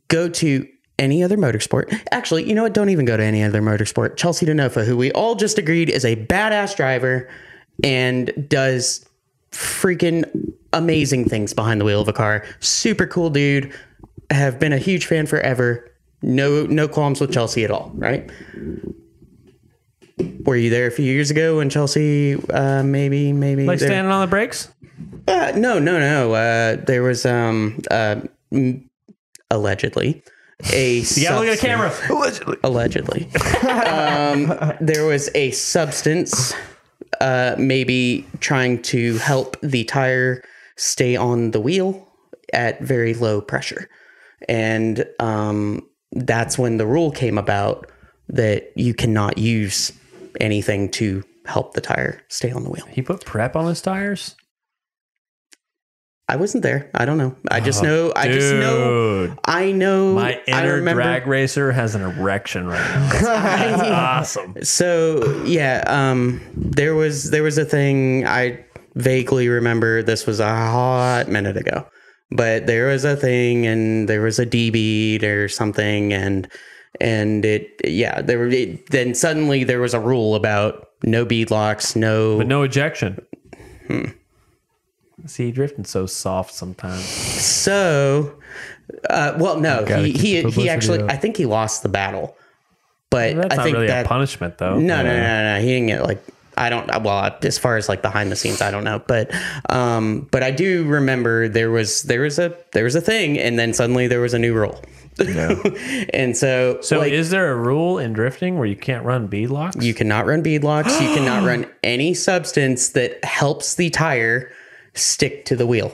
go to any other motorsport. Actually, you know what? Don't even go to any other motorsport. Chelsea Denofa, who we all just agreed is a badass driver and does freaking amazing things behind the wheel of a car. Super cool dude. Have been a huge fan forever. No, no qualms with Chelsea at all. Right? Were you there a few years ago when Chelsea, uh, maybe, maybe like there- standing on the brakes. uh, no, no, no. Uh, there was um, uh, mm, allegedly a. You gotta look at the camera. Allegedly, um, there was a substance, uh, maybe trying to help the tire stay on the wheel at very low pressure, and um, that's when the rule came about that you cannot use anything to help the tire stay on the wheel. He put prep on his tires. I wasn't there. I don't know. I just know. I just know. I know. my inner drag racer has an erection right now. That's awesome. So yeah, um, there was there was a thing I vaguely remember. This was a hot minute ago, but there was a thing, and there was a DB or something, and and it yeah there were it, then suddenly there was a rule about no bead locks, no But no ejection. See, drifting so soft sometimes. So, uh, well, no, he he, he actually, up. I think he lost the battle, but That's I not think really that a punishment, though. no, no, no, no, no, he didn't get like. I don't well as far as like behind the scenes I don't know but um but I do remember there was there was a there was a thing and then suddenly there was a new rule and so So, like, is there a rule in drifting where you can't run bead locks? You cannot run beadlocks. you cannot run any substance that helps the tire stick to the wheel.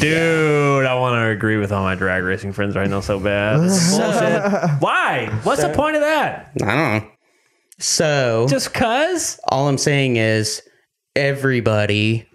Dude, I want to agree with all my drag racing friends right now so bad. This bullshit. Why? What's the point of that? I don't know. So Just cuz? all I'm saying is everybody,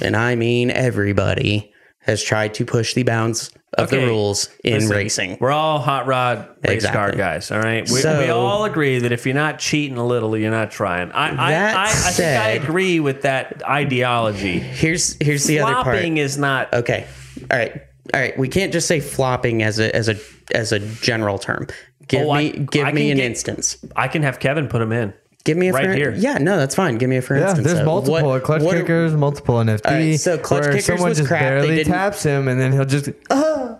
and I mean everybody, has tried to push the bounds of Okay, the rules in listen, racing. We're all hot rod race Exactly. car guys, all right? We, we all agree that if you're not cheating a little, you're not trying. I I, I, I think I agree with that ideology. Here's here's the other part. Flopping is not. Okay. All right. All right. We can't just say flopping as a as a as a general term. Give Oh, I- me give I me an get- instance. I can have Kevin put him in. Give me a right for, here. Yeah, no, that's fine. Give me a for Yeah, instance. there's So multiple what- clutch what- kickers, multiple NFT. right, so clutch where kickers someone was just crap. They barely taps him, and then he'll just ah,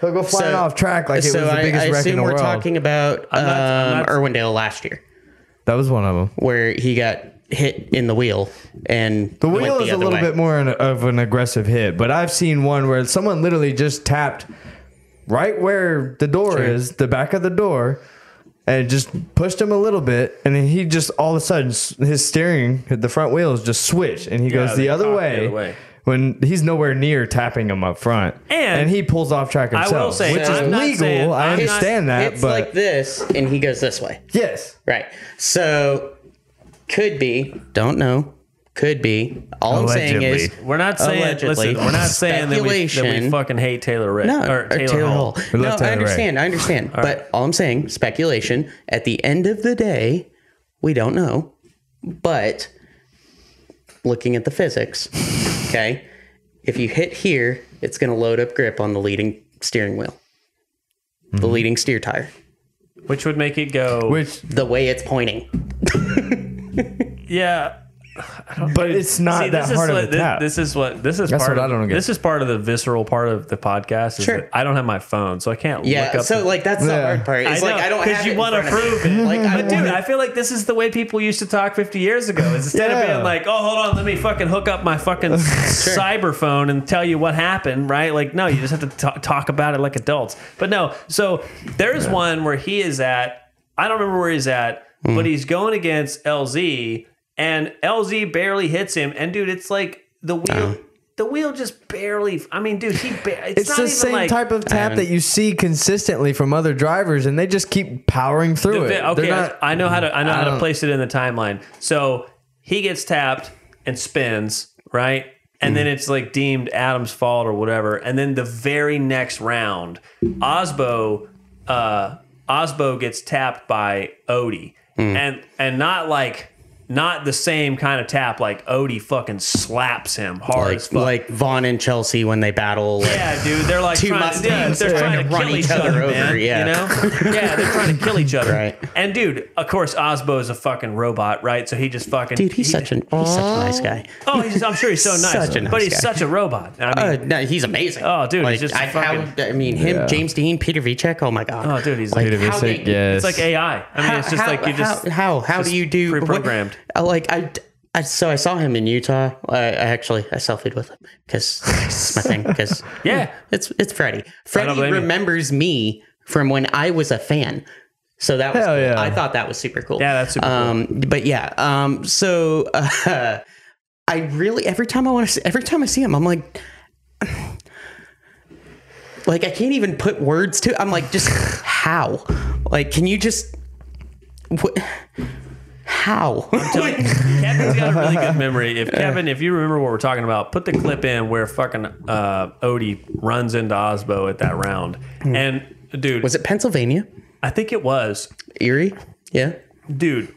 he'll go flying off track like it was the biggest I wreck in assume the we're world. talking about I'm not- I'm um, not- Irwindale last year, that was one of them. where he got hit in the wheel and The went wheel is a little way. bit more an, of an aggressive hit, but I've seen one where someone literally just tapped right where the door Sure. is, the back of the door, and just pushed him a little bit, and then he just all of a sudden his steering, the front wheels just switch, and he goes the other, cock the way, other way. when he's nowhere near tapping him up front, And he pulls off track I himself, will say, which is I'm not legal. saying- I I'm not- understand that, It's but like this, and he goes this way. yes, Right. So could be. Don't know. Could be. All I'm saying is We're not saying. Allegedly. Listen, we're not saying that we, that we Speculation. fucking hate Taylor Ray no, or Taylor, Hull. We No, love Taylor I Ray. understand. I understand. but all I'm saying, speculation. At the end of the day, we don't know. But looking at the physics, okay, if you hit here, it's going to load up grip on the leading steering wheel, Mm-hmm. the leading steer tire, which would make it go. which the way it's pointing. yeah. but it's not See, that this is hard what, of a tap. This, this is what this is That's part what of, I don't get. This is part of the visceral part of the podcast. Is Sure. that I don't have my phone, so I can't look Yeah, up. so the- like that's the Yeah. hard part. It's I like know, I don't 'cause have you it in wanna front of me. prove it. Like I But dude, I feel like this is the way people used to talk 50 years ago. Is instead of Yeah. being like, "Oh, hold on, let me fucking hook up my fucking cyber phone and tell you what happened," right? Like, no, you just have to ta- talk about it like adults. But no, so there's one where he is at. I don't remember where he's at, but mm. he's going against LZ, and LZ barely hits him. And dude, it's like the wheel. The wheel just barely. I mean, dude, he. Ba- it's, It's not the even same like, type of tap that you see consistently from other drivers, and they just keep powering through The it. vi- They're okay, not- I know how to I know I how to place it in the timeline. So he gets tapped and spins, right? And Mm. then it's like deemed Adam's fault or whatever. And then the very next round, Aasbø uh Aasbø gets tapped by Odi. Mm. And and not like not the same kind of tap like Odi fucking slaps him hard like as fuck. like Vaughn and Chelsea when they battle. Like, Yeah, dude, they're like Two trying, yeah, Mustangs they're trying to trying to run kill each each other other, over, man, yeah. You know? Yeah, they're trying to kill each other. Right. And dude, of course, Aasbø is a fucking robot, right? So he just fucking dude, he's he- such an he's such a nice guy. Oh, he's, I'm sure he's so nice, Such a nice but he's guy. such a robot. I mean, Uh, no, he's amazing. Oh, dude, like, he's just I, fucking- how, I mean, him, Yeah. James Deane, Peter Vicek. Oh my god. oh, dude, he's like, like, Peter how yes. it's like AI. I mean, it's just like you just how how, how do you do what- pre-programmed. Uh, like I, I so I saw him in Utah. I, I actually I selfied with him because it's my thing. Because Yeah. it's it's Freddie. Freddie blame you. remembers me from when I was a fan. So that was cool. yeah. I thought that was super cool. Yeah, that's super cool. um, But yeah, um, so uh, I really every time I want to every time I see him, I'm like, like I can't even put words to. I'm like, just how? Like, can you just what? How? Kevin's got a really good memory. If Kevin, if you remember what we're talking about, put the clip in where fucking uh, Odi runs into Aasbø at that round. And dude, was it Pennsylvania? I think it was, Erie? Yeah. dude.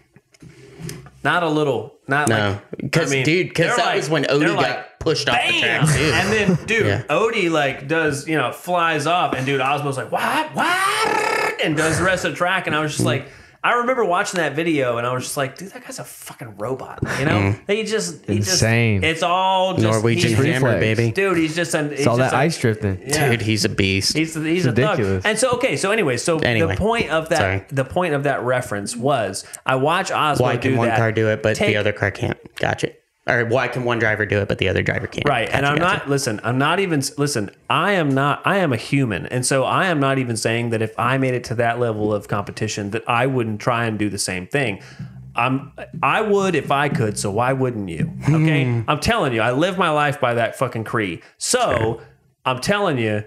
Not a little, not No, like because I mean, dude, because that like- was when they're Odi got like, pushed off the Bam! track too. And then, dude, Yeah. Odi like does you know flies off, and dude, Aasbø's like what, what, and does the rest of the track, and I was just like, I remember watching that video and I was just like, dude, that guy's a fucking robot. You know, mm-hmm. he just he Insane. Just, it's all just, Norwegian he's- hammer, baby. dude. He's just an. It's all that ice drifting. Yeah. Dude, he's a beast. He's he's a thug. ridiculous. And so okay, so anyway, so Anyway. the point of that Sorry. the point of that reference was I watch Aasbø why do can one that. car do it, but Take- the other car can't? Gotcha. Or why can one driver do it, but the other driver can't? Right. and I'm gotcha. not, listen, I'm not even, listen, I am not, I am a human. And so I am not even saying that if I made it to that level of competition, that I wouldn't try and do the same thing. I'm, I would if I could. So why wouldn't you? Okay. Hmm. I'm telling you, I live my life by that fucking Cree. So I'm telling you,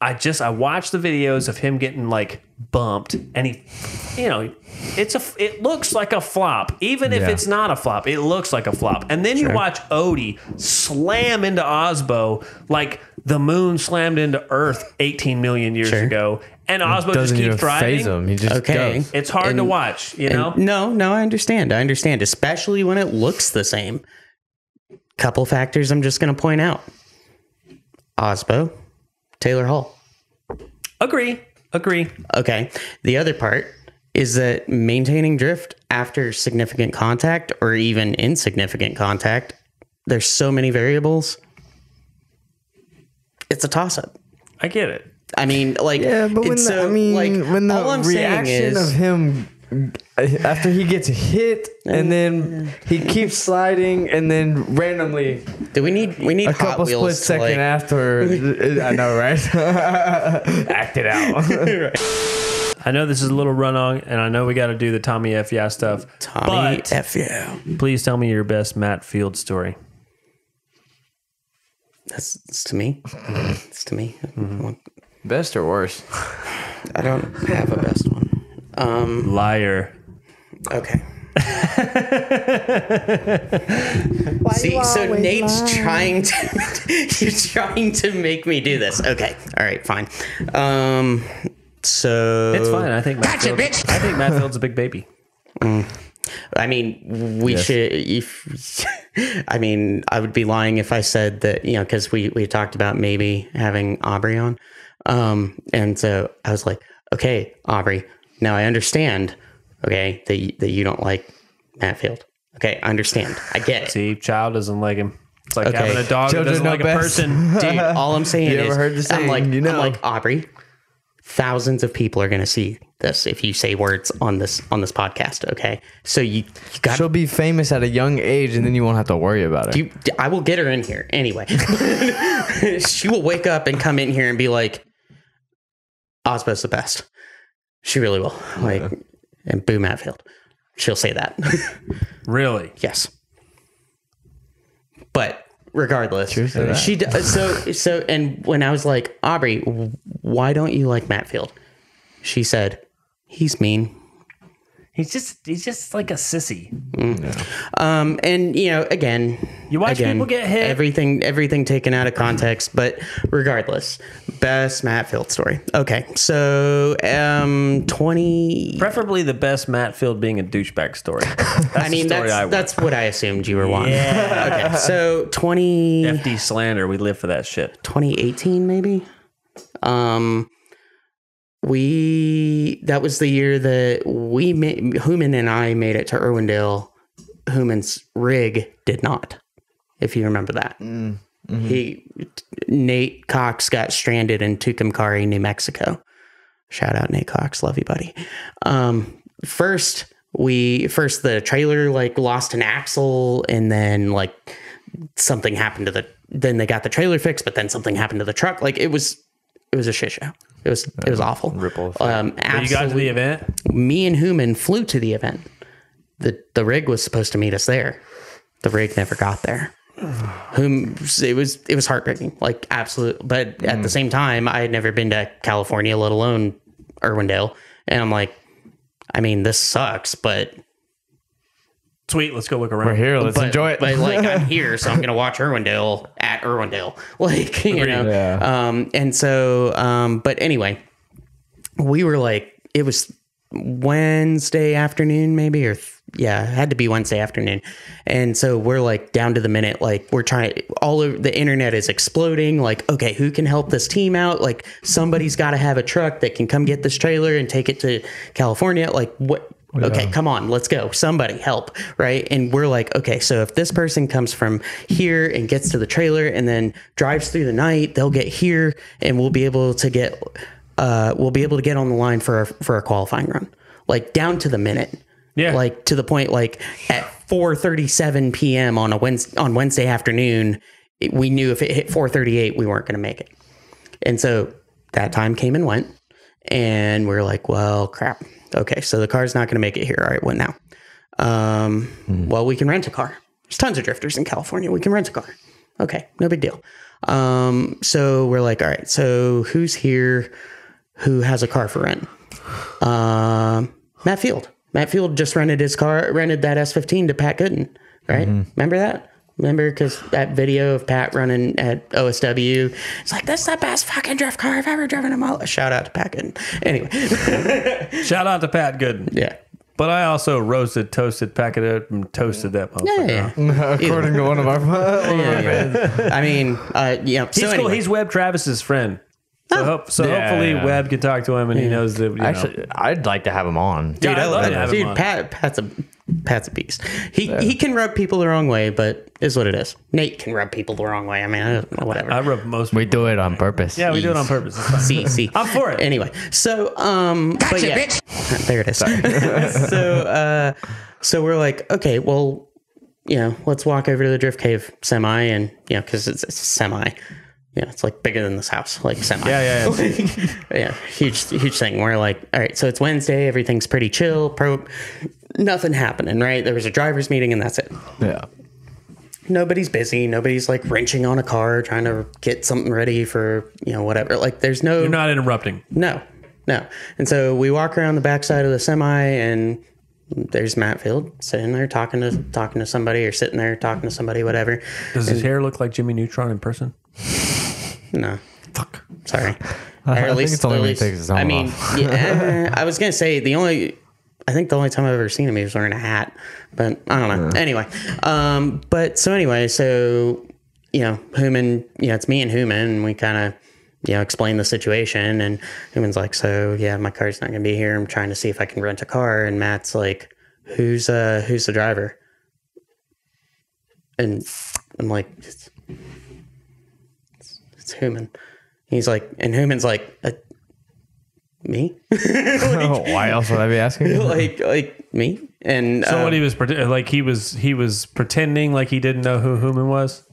I just, I watched the videos of him getting like bumped and he, you know, it's a, it looks like a flop. Even if Yeah. it's not a flop, it looks like a flop. And then you watch Odi slam into Aasbø like the moon slammed into Earth 18 million years Sure. ago. And Aasbø just keeps driving. him. He just Okay. goes. It's hard to watch, you know? No, no, I understand. I understand, especially when it looks the same. Couple factors I'm just going to point out. Aasbø, Taylor Hull. Agree. Agree. Okay. The other part is that maintaining drift after significant contact or even insignificant contact, there's so many variables. It's a toss up. I get it. I mean, like, Yeah, but when it's the, I mean, like, when the all I'm saying reaction is, of him after he gets hit and then he keeps sliding and then randomly do we need we need a Hot couple split second like, after I know right act it out I know this is a little run on, and I know we got to do the Tommy F. Yeah stuff. Tommy but F yeah. please tell me your best Matt Field story. That's it's to me. It's to me. Mm-hmm. best or worst I don't have a best one. Um. Liar. Okay. See, so Nate's trying to he's trying to make me do this. Okay. All right. Fine. Um. So It's fine. I think Matt Field, I think Matt Field's a big baby. I mean, we should. If I mean, I would be lying if I said that you know because we we talked about maybe having Aubrey on, um, and so I was like, okay, Aubrey. Now I understand. Okay, that you, that you don't like Matt Field. Okay, I understand. I get it. See, child doesn't like him. It's like Okay. having a dog that Children doesn't know like a person. Dude, all I'm saying You is, ever heard the I'm like, saying, you I'm know. like Aubrey. Thousands of people are going to see this if you say words on this on this podcast. Okay, so you, you got she'll be famous at a young age and then you won't have to worry about it you. I will get her in here anyway. she will wake up and come in here and be like, "Aasbø's the best." She really will. Like, and boo Matt Field. She'll say that. Really? Yes. But regardless, she d- uh, so so and when I was like Aubrey, why don't you like Matt Field? She said he's mean. He's just he's just like a sissy. Um, and you know, again, You watch again, people get hit. Everything, everything taken out of context. But regardless, best Matt Field story. Okay, so um, twenty. Preferably the best Matt Field being a douchebag story. That's I mean, story that's I that's what I assumed you were wanting. Okay, so 20, FD slander. We live for that shit. 2018 maybe. Um, we that was the year that we made Human and I made it to Irwindale. Human's rig did not, if you remember that. He Nate Cox got stranded in Tucumcari, New Mexico. Shout out Nate Cox, love you, buddy. Um, first we first the trailer like lost an axle, and then like something happened to the. Then they got the trailer fixed, but then something happened to the truck. Like it was, it was a shit show. It was it was awful. ripple. Um, But you got to absolutely- the event. me and Human flew to the event. The the rig was supposed to meet us there. The rig never got there. Whom it was it was heartbreaking, like absolute. But at the same time, I had never been to California, let alone Irwindale, and I'm like, I mean, this sucks, but Sweet. Let's go look around. we're here let's but, enjoy it But like I'm here, so I'm gonna watch Irwindale at Irwindale. Like you know. Yeah. Um and so um but anyway, we were like it was Wednesday afternoon maybe or th- yeah, it had to be Wednesday afternoon. And so we're like down to the minute, like we're trying all of the internet is exploding. Like, okay, who can help this team out? Like somebody's gotta have a truck that can come get this trailer and take it to California. Like what Okay, come on, let's go. Somebody help, right? And we're like, okay, so if this person comes from here and gets to the trailer and then drives through the night, they'll get here and we'll be able to get uh we'll be able to get on the line for our, for a qualifying run. Like down to the minute. Yeah. Like to the point like at 4:37 p.m. on a Wednesday on Wednesday afternoon, it- we knew if it hit 4:38 we weren't going to make it. And so that time came and went. And we are like, well, crap. Okay, so the car's not going to make it here. All right, what now? Um, Well, we can rent a car. There's tons of drifters in California. We can rent a car. Okay, no big deal. Um, so we're like, all right, so who's here who has a car for rent? Um, Matt Field. Matt Field just rented his car, rented that S15 to Pat Goodin, right? Remember that? Remember because that video of Pat running at OSW, it's like that's the best fucking drift car I've ever driven in my life. Shout out to Pat Goodin. Anyway, Shout out to Pat Goodin. yeah, But I also roasted, toasted, packeted, and toasted that motherfucker. yeah, yeah. According to one of our, one of our fans. I mean, uh, yeah. He's so cool. anyway. He's Webb Travis's friend. So, hope, so Yeah, hopefully yeah. Webb can talk to him and he knows that. You know. Actually, I'd like to have him on. dude, I love to have him dude, on. Pat, Pat's a Pat's a beast. He he can rub people the wrong way, but is what it is. Nate can rub people the wrong way. I mean, I whatever. I rub most. We do it on purpose. yeah, we do it on purpose. It's fine. see, see. I'm for it. Anyway, so um, but yeah, there it is. so uh, so we're like, okay, well, you know, let's walk over to the drift cave semi, and you know, because it's, it's a semi. Yeah, it's like bigger than this house, like semi. Yeah, yeah, yeah. yeah, huge, huge thing. We're like, all right, so it's Wednesday, everything's pretty chill, pro, nothing happening, right? There was a driver's meeting, and that's it. Yeah. Nobody's busy. Nobody's like wrenching on a car, trying to get something ready for you know whatever. Like, there's no You're not interrupting. no, no. And so we walk around the backside of the semi, and there's Matt Field sitting there talking to talking to somebody, or sitting there talking to somebody, whatever. Does his hair look like Jimmy Neutron in person? No, Fuck. sorry. I Or think it's only at he takes I mean, yeah, I was gonna say the only. I think the only time I've ever seen him, he was wearing a hat, but I don't know. Anyway, um, but so anyway, so you know, Human, you know, it's me and Human, and we kind of, you know, explain the situation, and Human's like, so yeah, my car's not gonna be here. I'm trying to see if I can rent a car, and Matt's like, who's uh, who's the driver? And I'm like, Human. He's like, and Human's like, uh, me? Why else would I be asking? like, like me? And So uh, what he was pret- like he was he was pretending like he didn't know who Human was,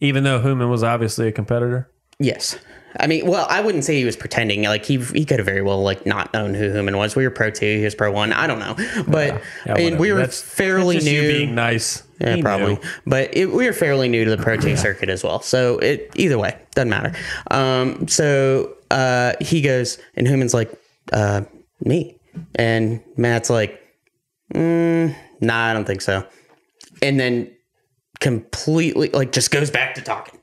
even though Human was obviously a competitor. yes. I mean, well, I wouldn't say he was pretending. Like he he could have very well like not known who Human was. We were pro two, he was pro one. I don't know, but I mean, we were That's- fairly that's just new. You being nice. Yeah, He probably. knew. But it, we were fairly new to the Pro 2 circuit as well. So it either way, doesn't matter. Um, so uh, he goes, and Human's like, uh, me. And Matt's like, mm, nah, I don't think so. And then completely, like, just goes back to talking.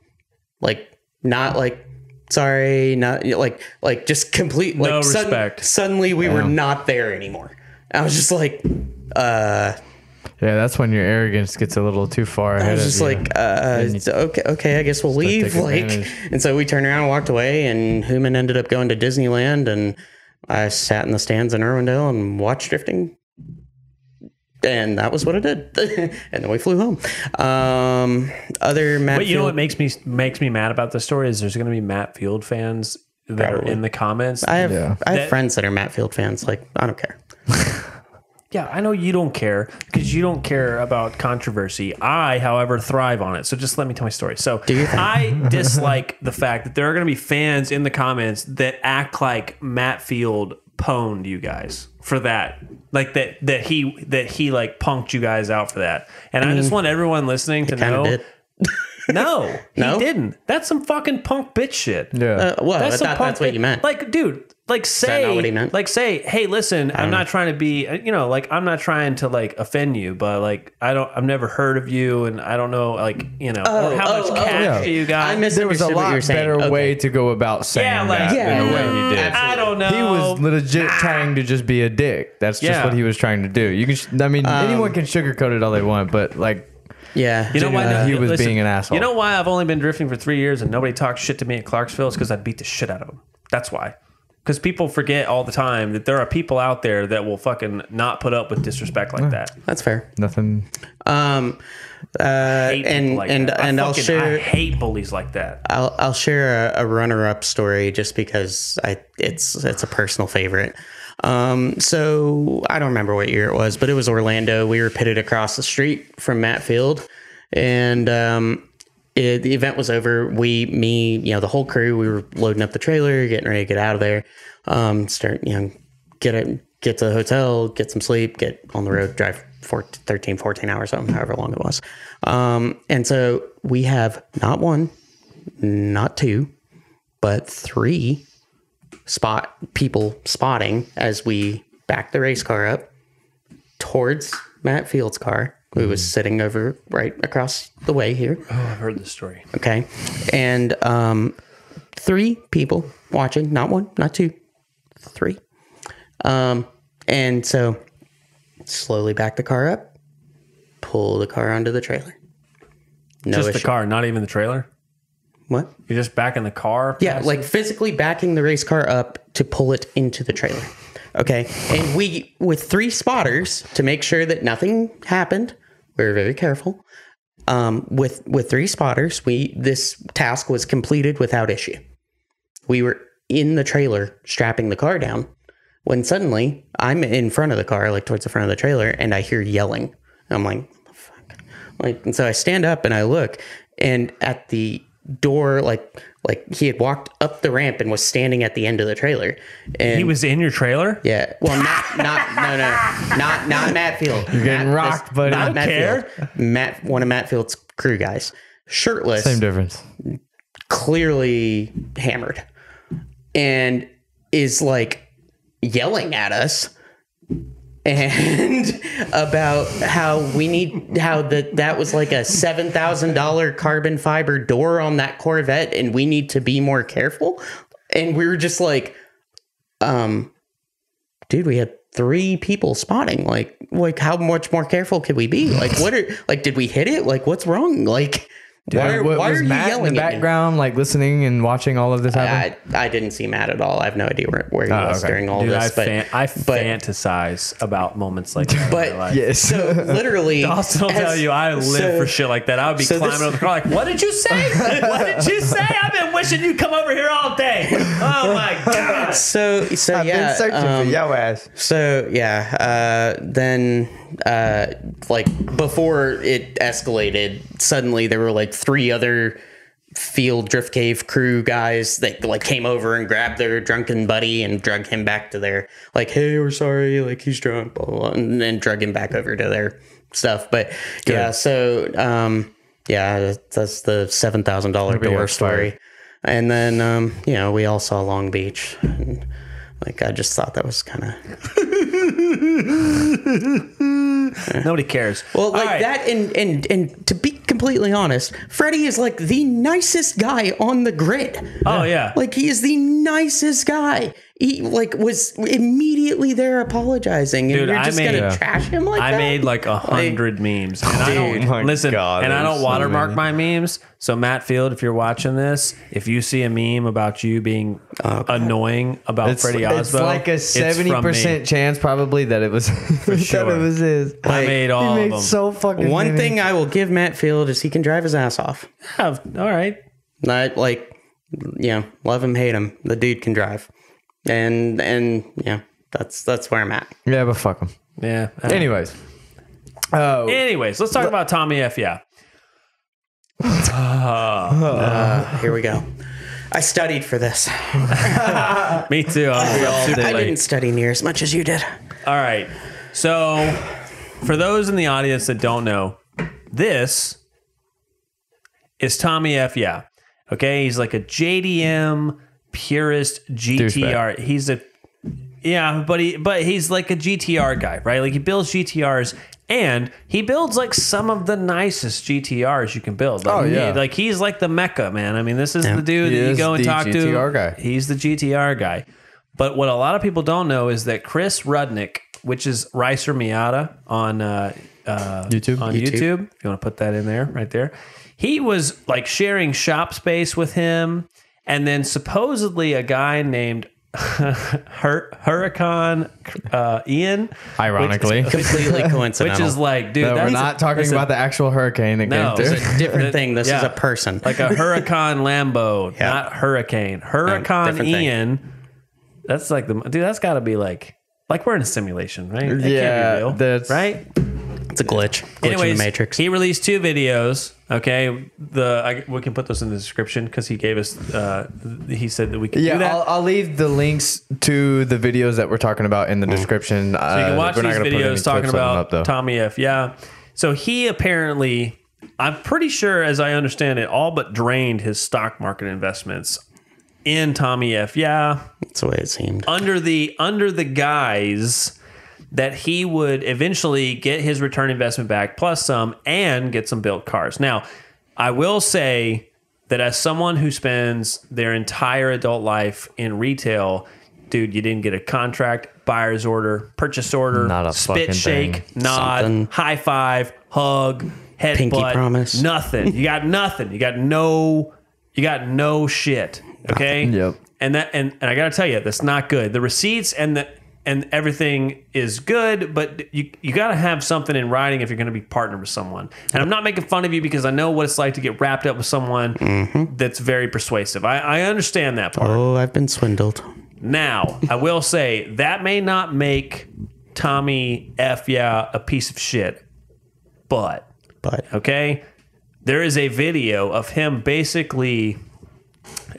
Like, not like, sorry, not like, like, just complete, like, No sudden- respect. suddenly we were not there anymore. I was just like, uh, Yeah, that's when your arrogance gets a little too far I ahead was just you. like, uh, you so, okay, okay, I guess we'll leave. Like, and so we turned around and walked away, and Human ended up going to Disneyland, and I sat in the stands in Irwindale and watched drifting, and that was what I did. and then we flew home. Um, other Matt But you know what makes me makes me mad about this story is there's going to be Matt Field fans that Probably. are in the comments. I have Yeah. I have That- friends that are Matt Field fans. Like, I don't care. yeah, I know you don't care because you don't care about controversy. I, however, thrive on it. So just let me tell my story. So your thing. I dislike the fact that there are going to be fans in the comments that act like Matt Field pwned you guys for that. Like that that he that he like punked you guys out for that. And I, just mm. want everyone listening to know did. No, No? he didn't. That's some fucking punk bitch shit. yeah. Uh, well, That's some thought punk that's what bit- you meant. Like, dude, like say, not what he meant? like say, hey, listen, I'm not trying to be, you know, like I'm not trying to like offend you, but like I don't, I've never heard of you, and I don't know, like you know, or how oh, much oh, cash yeah. do you got? I there was a misunderstood you lot better Okay. way to go about saying yeah, like that Yeah, than the way yeah, he did. I don't know. He was legit trying to just be a dick. That's just Yeah. what he was trying to do. You can, sh- I mean, Um, anyone can sugarcoat it all they want, but like, Yeah. You know why Uh, he was being an asshole. You know why I've only been drifting for three years and nobody talks shit to me at Clarksville is because I beat the shit out of them. That's why. Because people forget all the time that there are people out there that will fucking not put up with disrespect like that. That's fair. Nothing. Um, uh, Hate and like and that. I and I'll share I hate bullies like that. I'll I'll share a, a runner-up story just because I it's it's a personal favorite. Um, so I don't remember what year it was, but it was Orlando. We were pitted across the street from Matt Field, and um, it, the event was over. We, me, you know, the whole crew, we were loading up the trailer, getting ready to get out of there. Um, start, you know, get it, get to the hotel, get some sleep, get on the road, drive 14, 13, 14 hours, something, however long it was. Um, and so we have not one, not two, but three spot people spotting as we back the race car up towards Matt Field's car, who was sitting over right across the way here. Oh, I've heard the story. Okay. And um, three people watching, not one, not two, three. Um, and so slowly back the car up, pull the car onto the trailer. No Just issue. the car, not even the trailer. What? You're just backing the car. Yeah, like physically backing the race car up to pull it into the trailer. Okay. And we, with three spotters to make sure that nothing happened, we were very careful. Um, with with three spotters, we this task was completed without issue. We were in the trailer strapping the car down when suddenly I'm in front of the car, like towards the front of the trailer, and I hear yelling. I'm like, "What the fuck? Like, and so I stand up and I look, and at the door, like, like he had walked up the ramp and was standing at the end of the trailer. And he was in your trailer. yeah. Well, not not no no not not Matt Field. You're getting rocked, buddy. Not I Matt care. Field. Matt, one of Matt Field's crew guys, shirtless, Same difference. clearly hammered, and is like yelling at us and about how we need how that that was like a seven thousand dollar carbon fiber door on that Corvette, and we need to be more careful. And we were just like, um, dude, we had three people spotting. Like, like how much more careful could we be? Like, what are like? Did we hit it? Like, what's wrong? Like, why, What- why was are you Matt yelling in the at me? background, like listening and watching all of this happen? I, I didn't see Matt at all. I have no idea where, where he Oh, was okay. during all Dude, this. I, but fan- I but- fantasize about moments like that. But- in my life. yes. so literally, Austin will as- tell you I live so- for shit like that. I would be so climbing this- over the car like, what did you say? what did you say? I've been wishing you'd come over here all day. Oh my god. So so I've yeah. been searching um, for your ass. So yeah, uh, then uh, like before it escalated, suddenly there were like three other field drift cave crew guys that like came over and grabbed their drunken buddy and drug him back to their like, hey, we're sorry, like he's drunk, blah blah, blah and then drug him back over to their stuff. But yeah, so um, yeah, that's the seven thousand dollar door story. And then um, you know we all saw Long Beach. And, like I just thought that was kind of Nobody cares. Well, like right. that, and and and to be completely honest, Freddie is like the nicest guy on the grid. Oh yeah. Like he is the nicest guy. He like was immediately there apologizing, and Dude, you're I just made- gonna Yeah. trash him like I that. made like a hundred memes, and I Dude, don't listen. God, and I there's don't so watermark many. my memes. So Matt Field, if you're watching this, if you see a meme about you being annoying about It's, Freddie it's like a it's from seventy percent chance probably that it was that sure. it was his. I made all he of them. so fucking One many. thing I will give Matt Field is he can drive his ass off. Yeah, all right. Not like, you know, love him, hate him. The dude can drive, and and yeah, that's that's where I'm at. Yeah, but fuck him. Yeah. Anyways, oh, Anyways, let's talk about Tommy F. Yeah. Uh, here we go. I studied for this. Me too. I'm up I late. didn't study near as much as you did. All right. So, for those in the audience that don't know, this is Tommy F. Yeah. Okay. He's like a JDM purist GTR. He's a yeah, but he but he's like a GTR guy, right? Like he builds GTRs and he builds like some of the nicest GTRs you can build. Like, Oh, yeah. he- like he's like the mecca, man. I mean, this is the dude He that you go and the talk GTR to. guy. He's the GTR guy. But what a lot of people don't know is that Chris Rudnick, which is Ricer Miata on uh, uh, YouTube? on YouTube. YouTube. If you want to put that in there, right there, he was like sharing shop space with him, and then supposedly a guy named Hur- Hurricane uh, Ian. Ironically. Completely coincidental. Which is like, dude, No, we're that's not talking listen, about the actual hurricane that No. came It's through. it's a different thing. This is a person. like a Hurricane Lambo, Yeah. not Hurricane. Hurricane different thing. Ian. That's like the dude. That's got to be like like we're in a simulation, right? That Yeah, can't be real, that's- right. It's a glitch. Glitch Anyways, in the matrix. he released two videos. Okay, the I, we can put those in the description because he gave us. Uh, he said that we could Yeah, do that. I'll, I'll leave the links to the videos that we're talking about in the description. So you can watch these videos talking about up, though. Tommy F. Yeah. So he apparently, I'm pretty sure, as I understand it, all but drained his stock market investments in Tommy F. Yeah, That's the way it seemed. under the under the guise that he would eventually get his return investment back plus some and get some built cars. Now, I will say that as someone who spends their entire adult life in retail, dude, you didn't get a contract, buyer's order, purchase order, Not a spit shake, thing. nod, Something. high five, hug, head Pinky butt, promise. nothing. You got nothing. You got no you got no shit. Okay? Yep. and that and, and I gotta tell you, that's not good. The receipts and the and everything is good, but you you gotta have something in writing if you're gonna be partnered with someone. And I'm not making fun of you because I know what it's like to get wrapped up with someone mm-hmm. that's very persuasive. I, I understand that part. Oh, I've been swindled. Now, I will say that may not make Tommy F yeah a piece of shit, but But okay? There is a video of him basically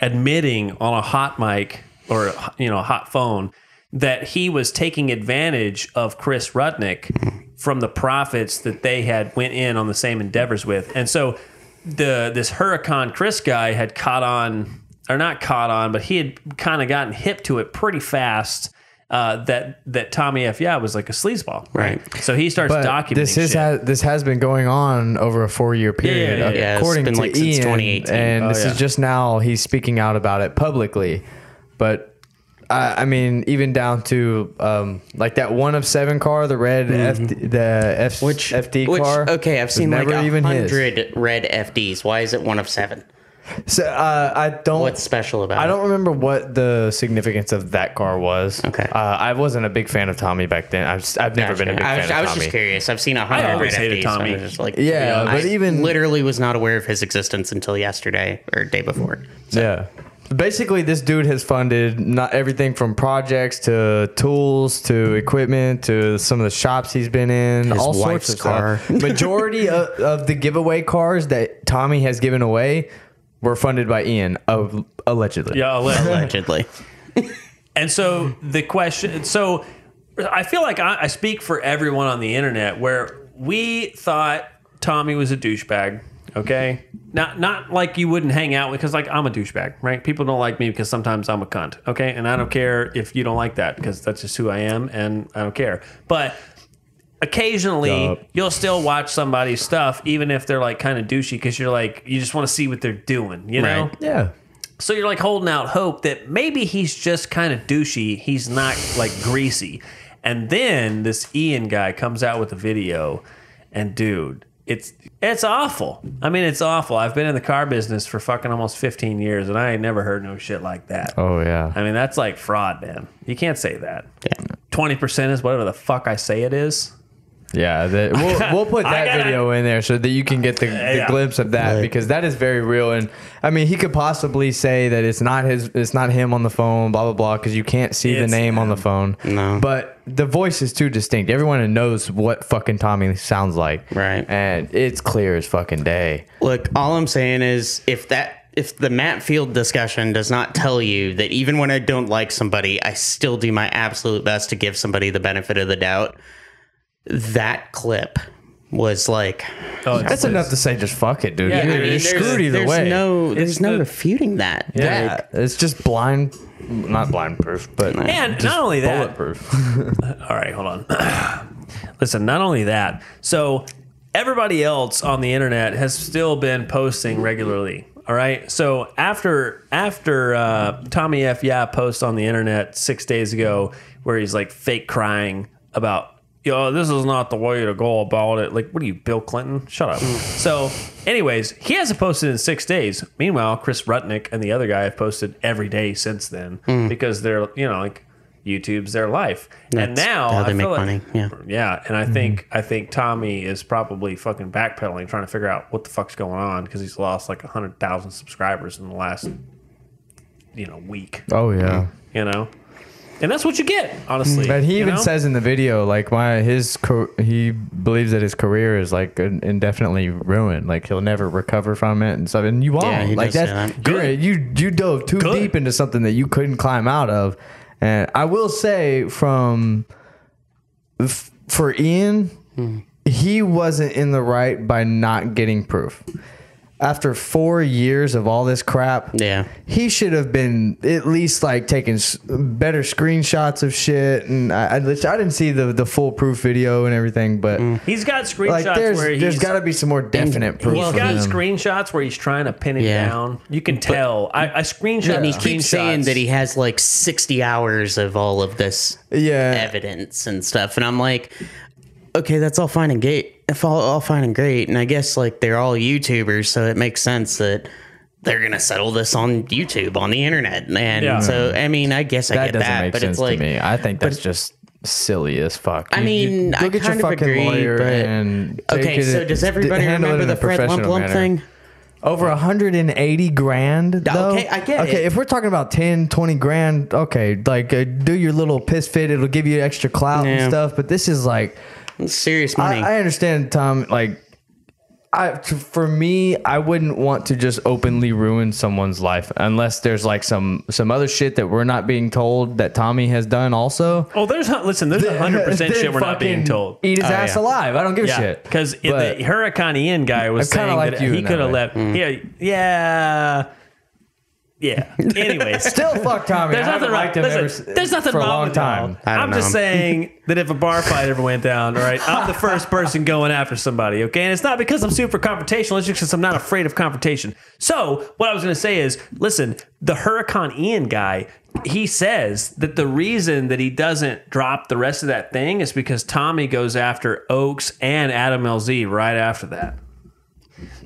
admitting on a hot mic or you know a hot phone that he was taking advantage of Chris Rudnick from the profits that they had went in on the same endeavors with. And so the this Huracan Chris guy had caught on or not caught on, but he had kind of gotten hip to it pretty fast. Uh, that that Tommy F. Yeah was like a sleazeball, Right. So he starts But documenting this is shit. ha- this has been going on over a four year period, yeah, yeah. Yeah, it's according been to like since Ian. 2018. And Oh, this yeah. is just now he's speaking out about it publicly. But I, I mean, even down to um, like that one of seven car, the red FD, the F, Mm-hmm. which FD which, car. Okay, I've was seen like never a hundred red FDs. Why is it one of seven? So uh, I don't. What's special about I it? don't remember what the significance of that car was. Okay. Uh, I wasn't a big fan of Tommy back then. I've, just- I've never been a big I fan was, of I was Tommy. just curious. I've seen a hundred I always red hated FDs. so Tommy. I'm just like, Yeah, you know, but I even- literally was not aware of his existence until yesterday or day before. Yeah. Basically, this dude has funded not everything from projects to tools to equipment to some of the shops he's been in. His all wife's sorts of car. stuff. Majority of, of the giveaway cars that Tommy has given away were funded by Ian, uh, allegedly. yeah, Allegedly. And so the question, so I feel like I, I speak for everyone on the internet where we thought Tommy was a douchebag. Okay, not not like you wouldn't hang out because like I'm a douchebag, right? People don't like me because sometimes I'm a cunt. Okay, and I don't care if you don't like that because that's just who I am, and I don't care. But occasionally Yup. you'll still watch somebody's stuff even if they're like kind of douchey because you're like you just want to see what they're doing you know Right. Yeah. so you're like holding out hope that maybe he's just kind of douchey. He's not like greasy. And then this Ian guy comes out with a video, and dude, it's it's awful. I mean, it's awful. I've been in the car business for fucking almost 15 years, and I ain't never heard no shit like that. Oh, yeah. I mean, that's like fraud, man. You can't say that. Yeah. 20% is whatever the fuck I say it is. Yeah, that, we'll, we'll put that gotta- video in there so that you can get the, the Yeah. glimpse of that Right. because that is very real. And I mean, he could possibly say that it's not his, it's not him on the phone, blah blah blah, because you can't see It's the name on the phone. No. but the voice is too distinct. Everyone knows what fucking Tommy sounds like, Right. And it's clear as fucking day. Look, all I'm saying is if that if the Matt Field discussion does not tell you that even when I don't like somebody, I still do my absolute best to give somebody the benefit of the doubt, that clip was like Oh, it's, That's enough to say, just fuck it, dude. Yeah, you're, I mean, you're screwed either there's way. no there's It's no the- refuting that. yeah, Like, it's just blind, not blind proof, but and not only that, bulletproof. All right, hold on. Listen, not only that, so everybody else on the internet has still been posting regularly. All right, so after after uh, Tommy F. Yeah post on the internet six days ago, where he's like fake crying about yo, this is not the way to go about it. Like, what are you, Bill Clinton? Shut up. so, anyways, he hasn't posted in six days. Meanwhile, Chris Rutnick and the other guy have posted every day since then hmm. because they're, you know, like YouTube's their life. and That's now how they I make feel like- money, yeah. yeah. And I hmm. think I think Tommy is probably fucking backpedaling, trying to figure out what the fuck's going on because he's lost like hundred thousand subscribers in the last, you know, week. Oh yeah. You know. And that's what you get, honestly. But he even know? says in the video, like, my his car- he believes that his career is like in- indefinitely ruined. Like he'll never recover from it and stuff. And you won't. Yeah, he like does say that's that. you're, you you dove too Good. deep into something that you couldn't climb out of. And I will say, from f- for Ian, Hmm. he wasn't in the right by not getting proof. After four years of all this crap, Yeah. he should have been at least like taking s- better screenshots of shit. And I, I, I didn't see the the full proof video and everything, but mm. He's got screenshots like there's where there's he's got to be some more definite proof. He's of got him. screenshots where he's trying to pin it Yeah. down. You can tell. I, I screenshot. And he keeps saying that he has like 60 hours of all of this yeah. evidence and stuff. And I'm like, okay, that's all fine and great. If all, all fine and great. And I guess like they're all YouTubers, so it makes sense that they're gonna settle this on YouTube on the internet. And Yeah. so I mean, I guess I That get doesn't that, make but sense it's like to me. I think that's just silly as fuck. I You- you mean, go I get your of fucking agree, lawyer but- and okay. it- So does everybody handle remember the Fred Lump Lump thing? Over 180 grand though? Okay, I get Okay, it. if we're talking about 10, 20 grand, okay, like uh, do your little piss fit, it'll give you extra clout Yeah. and stuff, but this is like It's serious money. I understand Tom like I, t- for me, I wouldn't want to just openly ruin someone's life unless there's like some some other shit that we're not being told that Tommy has done also. Oh, there's not. Listen, there's a hundred percent Then shit we're not being fucking told. Eat his Oh, ass yeah. alive. I don't give a Yeah, shit. because But- the Hurricane Ian guy was I kinda saying like that you he in that could have way. left. Mm. Yeah, yeah, yeah. Anyways, Still fuck Tommy. There's I nothing haven't wrong. liked him Listen, ever, there's nothing for a long with time. time. I don't I'm just know. saying that if a bar fight ever went down, all right, I'm the first person going after somebody. Okay, and it's not because I'm super confrontational. It's just because I'm not afraid of confrontation. So what I was going to say is, listen, the Hurricane Ian guy. He says that the reason that he doesn't drop the rest of that thing is because Tommy goes after Oakes and Adam LZ right after that.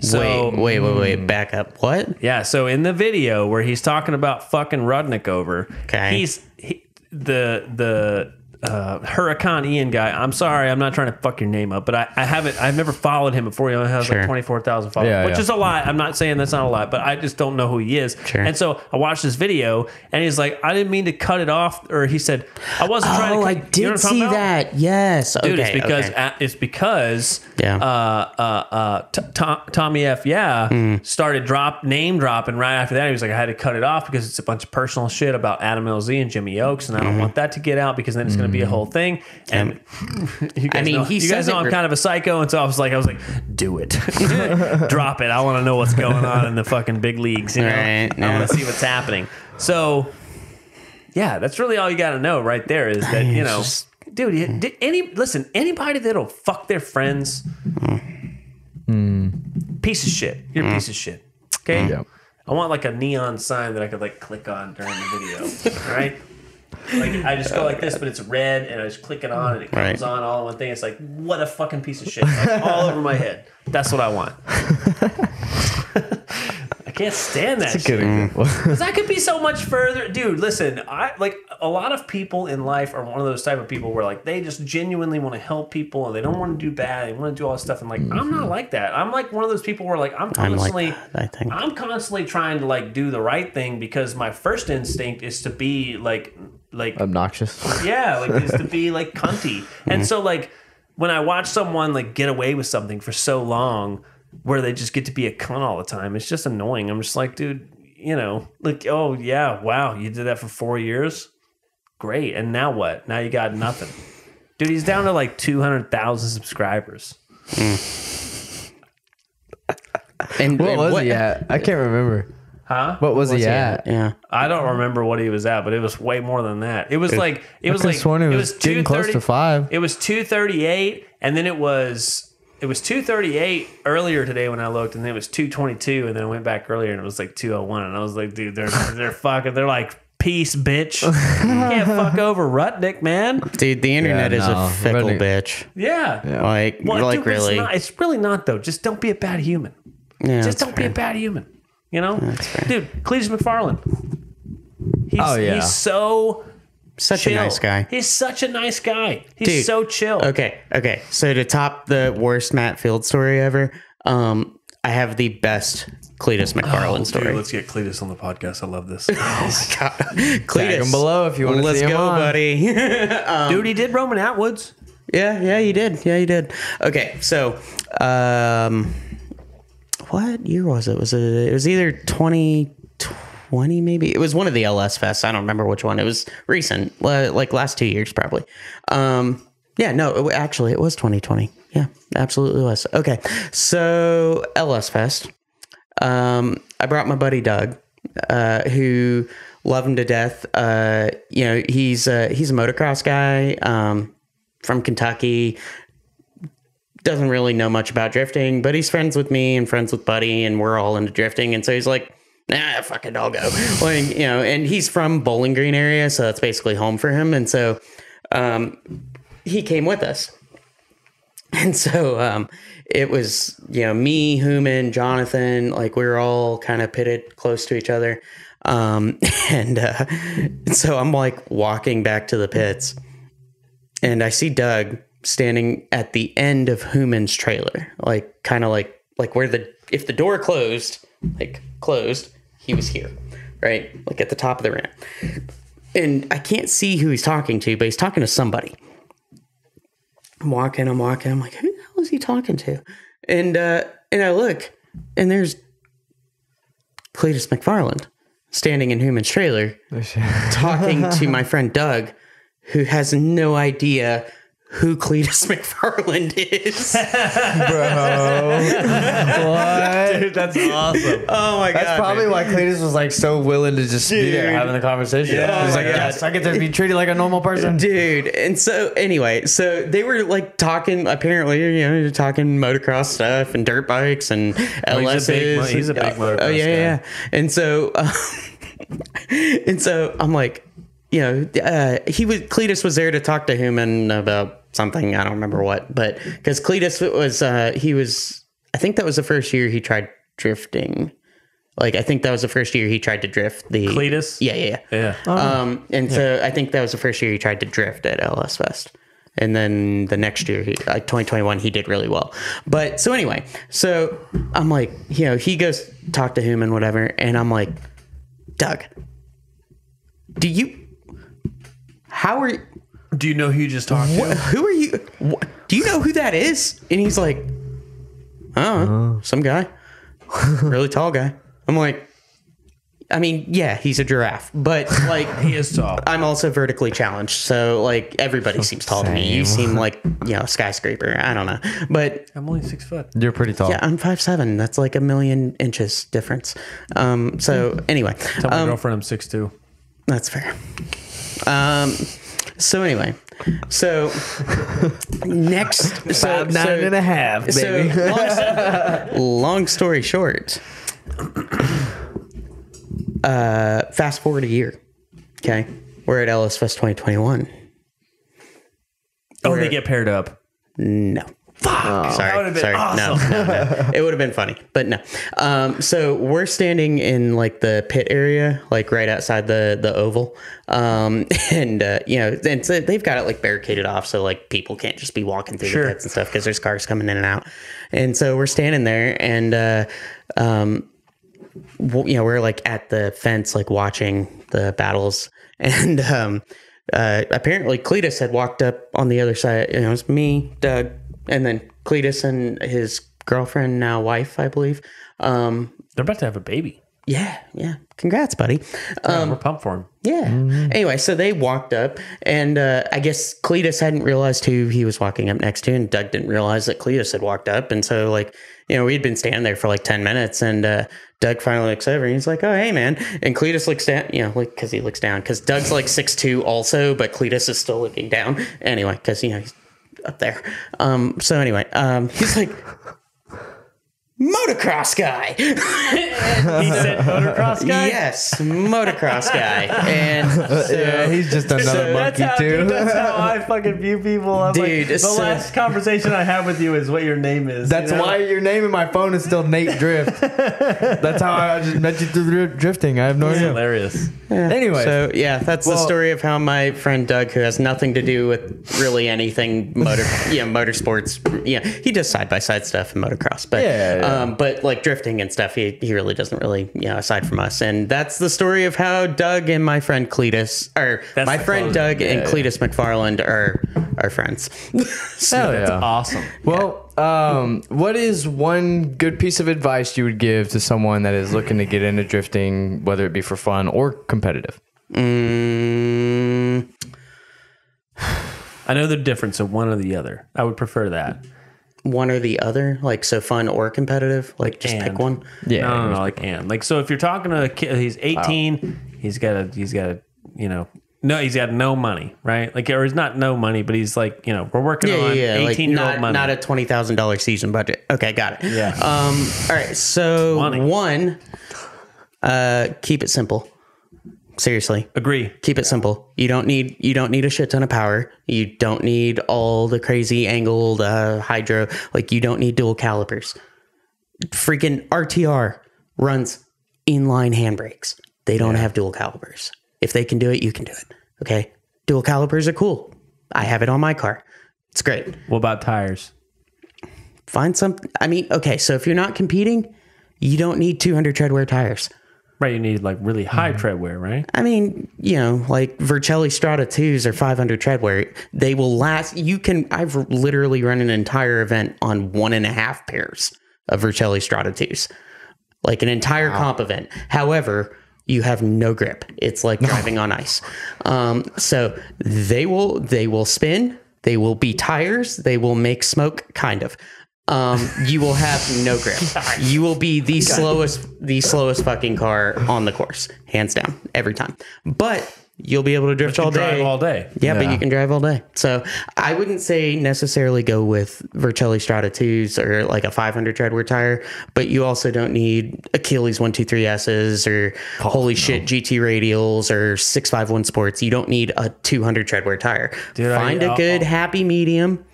So wait, wait, wait, wait. Hmm. Back up. What? yeah, so in the video where he's talking about fucking Rudnick over, Okay. he's he, the the uh, Hurricane Ian guy. I'm sorry, I'm not trying to fuck your name up, but I, I haven't I've never followed him before. He only has Sure. like twenty four thousand followers, Yeah, which yeah. is a lot. I'm not saying that's not a lot, but I just don't know who he is. Sure. And so I watched this video, and he's like, I didn't mean to cut it off, or he said I wasn't trying to. Oh, cut, I you know did what I'm talking see about? that. Yes. Dude, okay, it's because okay. uh, it's because Yeah. uh, uh, uh, t- Tom- Tommy F. Yeah Hmm. started drop name dropping right after that. He was like, I had to cut it off because it's a bunch of personal shit about Adam LZ and Jimmy Oakes, and I don't Hmm. want that to get out because then it's going to be a whole mm-hmm. thing. And you guys I mean, know, he you guys says know it I'm re- kind of a psycho, and so I was like, I was like, do it, drop it. I want to know what's going on in the fucking big leagues. You know, Right, I want to see what's happening. So. Yeah, that's really all you got to know right there is that you know, just- dude. Mm. Did any listen? Anybody that'll fuck their friends, mm. piece of shit. You're a mm. piece of shit. Okay. Yep. I want like a neon sign that I could like click on during the video. all right. Like I just go like this, but it's red, and I just click it on, and it comes Right. on all in one thing. It's like what a fucking piece of shit, like, all over my head. That's what I want. I can't stand that. shit. Good example. Because I could be so much further, dude. Listen, I like a lot of people in life are one of those type of people where like they just genuinely want to help people and they don't want to do bad. They want to do all this stuff. And like I'm not mm-hmm. like that. I'm like one of those people where like I'm I'm like constantly, that, I think. I'm constantly trying to like do the right thing because my first instinct is to be like, like Obnoxious. yeah, like is to be like cunty. And mm-hmm. so like when I watch someone like get away with something for so long where they just get to be a cunt all the time, it's just annoying. I'm just like, dude, you know, like, oh yeah, wow, you did that for four years? Great. And now what? Now you got nothing. Dude, he's down to like 200,000 subscribers. And What and was he at? I can't remember. Huh? What was he Yeah. at? Yeah. I don't remember what he was at, but it was way more than that. It was like it was could've like sworn it was getting close 230 to five. It was two thirty eight, and then it was it was two thirty eight earlier today when I looked, and then it was two twenty two, and then I went back earlier and it was like two oh one, and I was like, dude, they're they're fucking, they're like Peace, bitch. you can't fuck over Rutnick, man. Dude, the internet Yeah, is no. a fickle Running- bitch. Yeah. Like, Well, like dude, really. It's, not, it's really not though. Just don't be a bad human. yeah, Just that's don't be a bad human. You know, dude. Cletus McFarland. He's, Oh, yeah. he's so Such chill. a nice guy. He's such a nice guy. He's Dude, so chill. Okay, okay. So to top the worst Matt Field story ever, um, I have the best Cletus McFarland story. let's get Cletus on the podcast. I love this. God. Tag Cletus, him below if you want to let's see him go, on. buddy. Dude, he did Roman Atwoods. yeah, yeah, you did. Yeah, you did. Okay, so um, what year was it? Was it? It was either twenty twenty, maybe. It was one of the LS fests. I don't remember which one. It was recent, like last two years, probably. Um, yeah, no, it, actually, it was twenty twenty. Yeah, absolutely was. Okay, so LS Fest. Um, I brought my buddy Doug, uh, who love him to death. Uh, you know, he's uh, he's a motocross guy um, from Kentucky. Doesn't really know much about drifting, but he's friends with me and friends with Buddy, and we're all into drifting. And so he's like, "Nah, fuck it, I'll go." like, you know, and he's from Bowling Green area, so that's basically home for him. And so, um, he came with us. And so um, it was, you know, me, Human, Jonathan, like we were all kind of pitted close to each other. Um, and uh, so I'm like walking back to the pits and I see Doug standing at the end of Human's trailer, like kind of like, like where the, if the door closed, like closed, he was here, right? Like at the top of the ramp. And I can't see who he's talking to, but he's talking to somebody. I'm walking, I'm walking. I'm like, who the hell is he talking to? And uh, and I look, and there's Cletus McFarland standing in Human's trailer, talking to my friend Doug, who has no idea who Cletus McFarland is. What? Dude, that's awesome. oh my god! That's probably man. why Cletus was like so willing to just be there having the conversation. Yeah. He's like, Oh yes, I get to be treated like a normal person. dude and so anyway so they were like talking apparently you know talking motocross stuff and dirt bikes and Oh, he's a big mo- LSs. he's a big oh motocross yeah guy. yeah and so um, and so i'm like you know uh, he was cletus was there to talk to him and about something i don't remember what but because cletus was uh he was i think that was the first year he tried drifting like i think that was the first year he tried to drift the Cletus? yeah yeah yeah Yeah. um, and so I think that was the first year he tried to drift at LS Fest. And then the next year, he, like 2021, he did really well. But so anyway, so I'm like, you know, he goes talk to him and whatever. And I'm like, Doug, do you, how are, you? Do you know who you just talked wh- to? who are you, wh- do you know who that is? And he's like, I don't know, uh. some guy, really tall guy. I'm like, I mean, yeah, he's a giraffe, but like, He is tall. I'm also vertically challenged, so like everybody seems tall to me. You seem like you know a skyscraper. I don't know, but I'm only six foot. You're pretty tall. yeah, I'm five seven. That's like a million inches difference. Um, so hmm. anyway, Tell my um, girlfriend I'm six two. that's fair. Um, so anyway, so next, so, Five, nine so, and a half, so baby. long, long story short, uh, fast forward a year. Okay, we're at LS Fest 2021. Oh, they get paired up. No. Fuck. sorry. would've been sorry. awesome. No, no, no. It would have been funny, but no. Um, so we're standing in like the pit area, like right outside the the oval, um, and uh, you know, and so they've got it like barricaded off, so like people can't just be walking through Sure. the pits and stuff because there's cars coming in and out, and so we're standing there, and uh, um, w- you know, we're like at the fence, like watching the battles, and um, uh, apparently Cletus had walked up on the other side. You know, it was me, Doug, and then Cletus and his girlfriend, now wife, I believe. Um, They're about to have a baby. yeah, yeah. Congrats, buddy. We're pumped for him. Yeah. Anyway, so they walked up, and uh, I guess Cletus hadn't realized who he was walking up next to, and Doug didn't realize that Cletus had walked up. And so, like, you know, we'd been standing there for like 10 minutes, and uh, Doug finally looks over and he's like, oh, hey, man. And Cletus looks down, you know, like, because he looks down, because Doug's like 6'2 also, but Cletus is still looking down. Anyway, because, you know, he's up there. Um, so, anyway, um, he's like, motocross guy. He said motocross guy. yes, motocross guy. And uh, so, yeah, he's just another That's monkey how, too. dude, that's how I fucking view people. I'm Dude, like, the so- last conversation I had with you is what your name is. That's you know? why your name in my phone is still Nate Drift. That's how I just met you through dri- drifting. I have no It's idea. hilarious. Anyway, So yeah, that's the story of how my friend Doug, who has nothing to do with really anything motor, yeah, motorsports. Yeah, he does side by side stuff in motocross, but Yeah, yeah. Um, but like drifting and stuff, he he really doesn't really, you know, aside from us. And that's the story of how Doug and my friend Cletus, or That's my friend close. Doug and Cletus McFarland are are friends. hell yeah. Awesome. Well, um, what is one good piece of advice you would give to someone that is looking to get into drifting, whether it be for fun or competitive? Mm, I know the difference of one or the other. I would prefer that. One or the other, like so fun or competitive, like just pick one. Yeah. No, no, no, like and like so if you're talking to a kid, he's 18, he's got a he's got a you know no he's got no money right like or he's not no money but he's like you know we're working Yeah, on yeah, yeah. 18 Like year not, old money not a twenty thousand dollars season budget. Okay, got it. Yeah. Um. All right. So Money. one, uh, keep it simple. Seriously, agree keep it simple. You don't need you don't need a shit ton of power. You don't need all the crazy angled uh, hydro. Like you don't need dual calipers. Freaking RTR runs inline handbrakes. They don't have dual calipers. If they can do it, you can do it. Okay. Dual calipers are cool. I have it on my car. It's great. what about tires Find some. I mean, okay. So if you're not competing, you don't need 200 treadwear tires. Right you need like really high tread wear right I mean, you know, like Vercelli Strada 2s or 500 treadwear, they will last. You can, I've literally run an entire event on one and a half pairs of Vercelli Strada 2s, like an entire comp event. However, you have no grip. It's like driving on ice. Um, so they will, they will spin. They will be tires. They will make smoke, kind of. Um, you will have no grip. You will be the slowest, the slowest fucking car on the course, hands down, every time. But you'll be able to drift all drive day. all day Yeah, but you can drive all day. So I wouldn't say necessarily go with Vercelli Strada 2s or like a 500 treadwear tire, but you also don't need Achilles 123Ss or Oh, holy shit GT radials or 651 sports. You don't need a 200 treadwear tire. Dude, Find a I'll- good I'll- happy medium.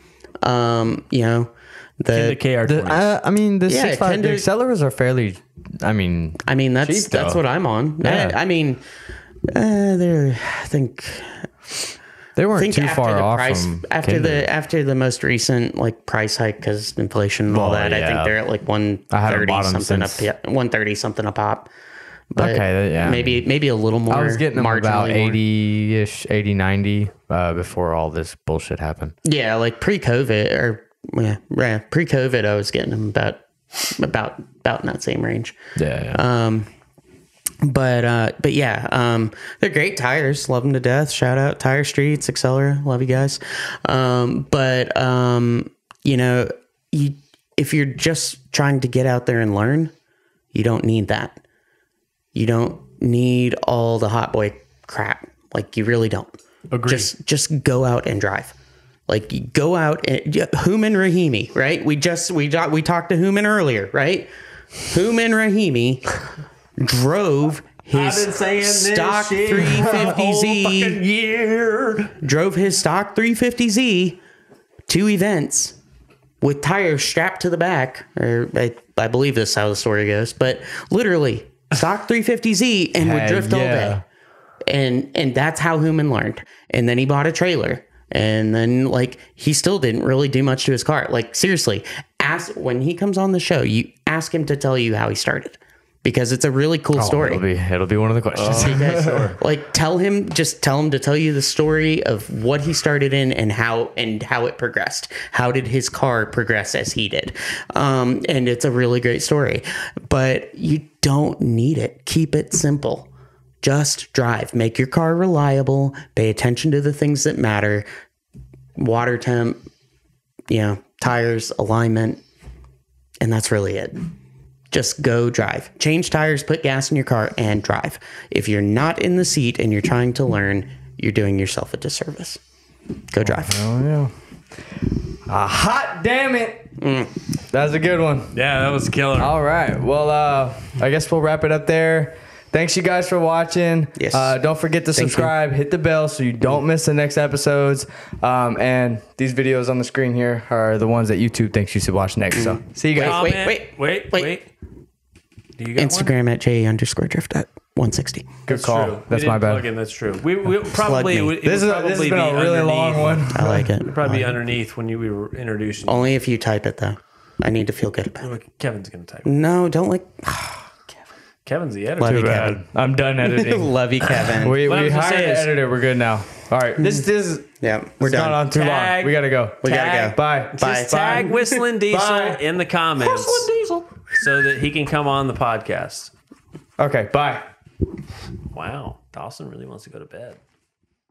Um, you know, the the KR The, I, I mean, the Yeah, six five the accelerators are fairly. I mean, I mean, that's Cheap, that's what I'm on. Yeah. I, I mean, uh, they're I think they weren't think too far the off price from after Kendo. the after the most recent like price hike because inflation and all Well, that. I think they're at like one I haven't thirty bought 'em something up. Yeah, one thirty something a pop. But Okay, yeah. maybe maybe a little more. I was getting them about 80 ish, 80, 90 uh, before all this bullshit happened. Yeah, like pre-COVID or yeah, yeah pre-COVID, I was getting them about about about in that same range. Yeah. yeah. Um, but uh, but yeah, um, they're great tires. Love them to death. Shout out Tire Streets, Accelera. Love you guys. Um, but um, you know, you if you're just trying to get out there and learn, you don't need that. You don't need all the hot boy crap. Like you really don't. Agreed. Just just go out and drive. Like you go out and yeah, Hooman Rahimi, right? We just we we talked to Hooman earlier, right? Hooman Rahimi drove his stock 350Z year drove his stock 350Z two events with tires strapped to the back, or I, I believe this is how the story goes, but literally stock 350Z and would drift all day. And and that's how Hooman learned. And then he bought a trailer. And then like he still didn't really do much to his car. Like seriously, ask when he comes on the show, you ask him to tell you how he started. Because it's a really cool story. It'll be it'll be one of the questions. Like tell him, just tell him to tell you the story of what he started in and how and how it progressed. How did his car progress as he did? Um, and it's a really great story. But you don't need it. Keep it simple. Just drive. Make your car reliable. Pay attention to the things that matter. Water temp, you know, tires, alignment, and that's really it just go drive. Change tires, put gas in your car, and drive. If you're not in the seat and you're trying to learn, you're doing yourself a disservice. Go drive. Oh yeah. Ah, hot damn it! That's a good one. Yeah, that was killer. All right. Well, uh, I guess we'll wrap it up there. Thanks you guys for watching. Yes. Uh, don't forget to Thank you. subscribe, hit the bell so you don't miss the next episodes. Um, and these videos on the screen here are the ones that YouTube thinks you should watch next. So see you guys. Wait, Comment- wait, wait, wait. wait. Do you got one? Instagram at J underscore drift at 160. Good That's call. true. We That's my bad. in, that's true. We, we probably it This is would a, this has probably been a really long one. I like it. Probably be underneath when you we were introducing. Only if you type it though. I need to feel good about it. Kevin's gonna type. No, don't like. Kevin's the editor. Love you, Too Kevin. bad. I'm done editing. Love you, Kevin. we What I we was gonna hired say an is- editor. We're good now. All right. This this is yeah, we're it's done. not on too long. We gotta go. we gotta Tag. go. Bye. Bye. Just tag Whistling Diesel Bye. in the comments so that he can come on the podcast. Okay. Bye. Wow, Dawson really wants to go to bed.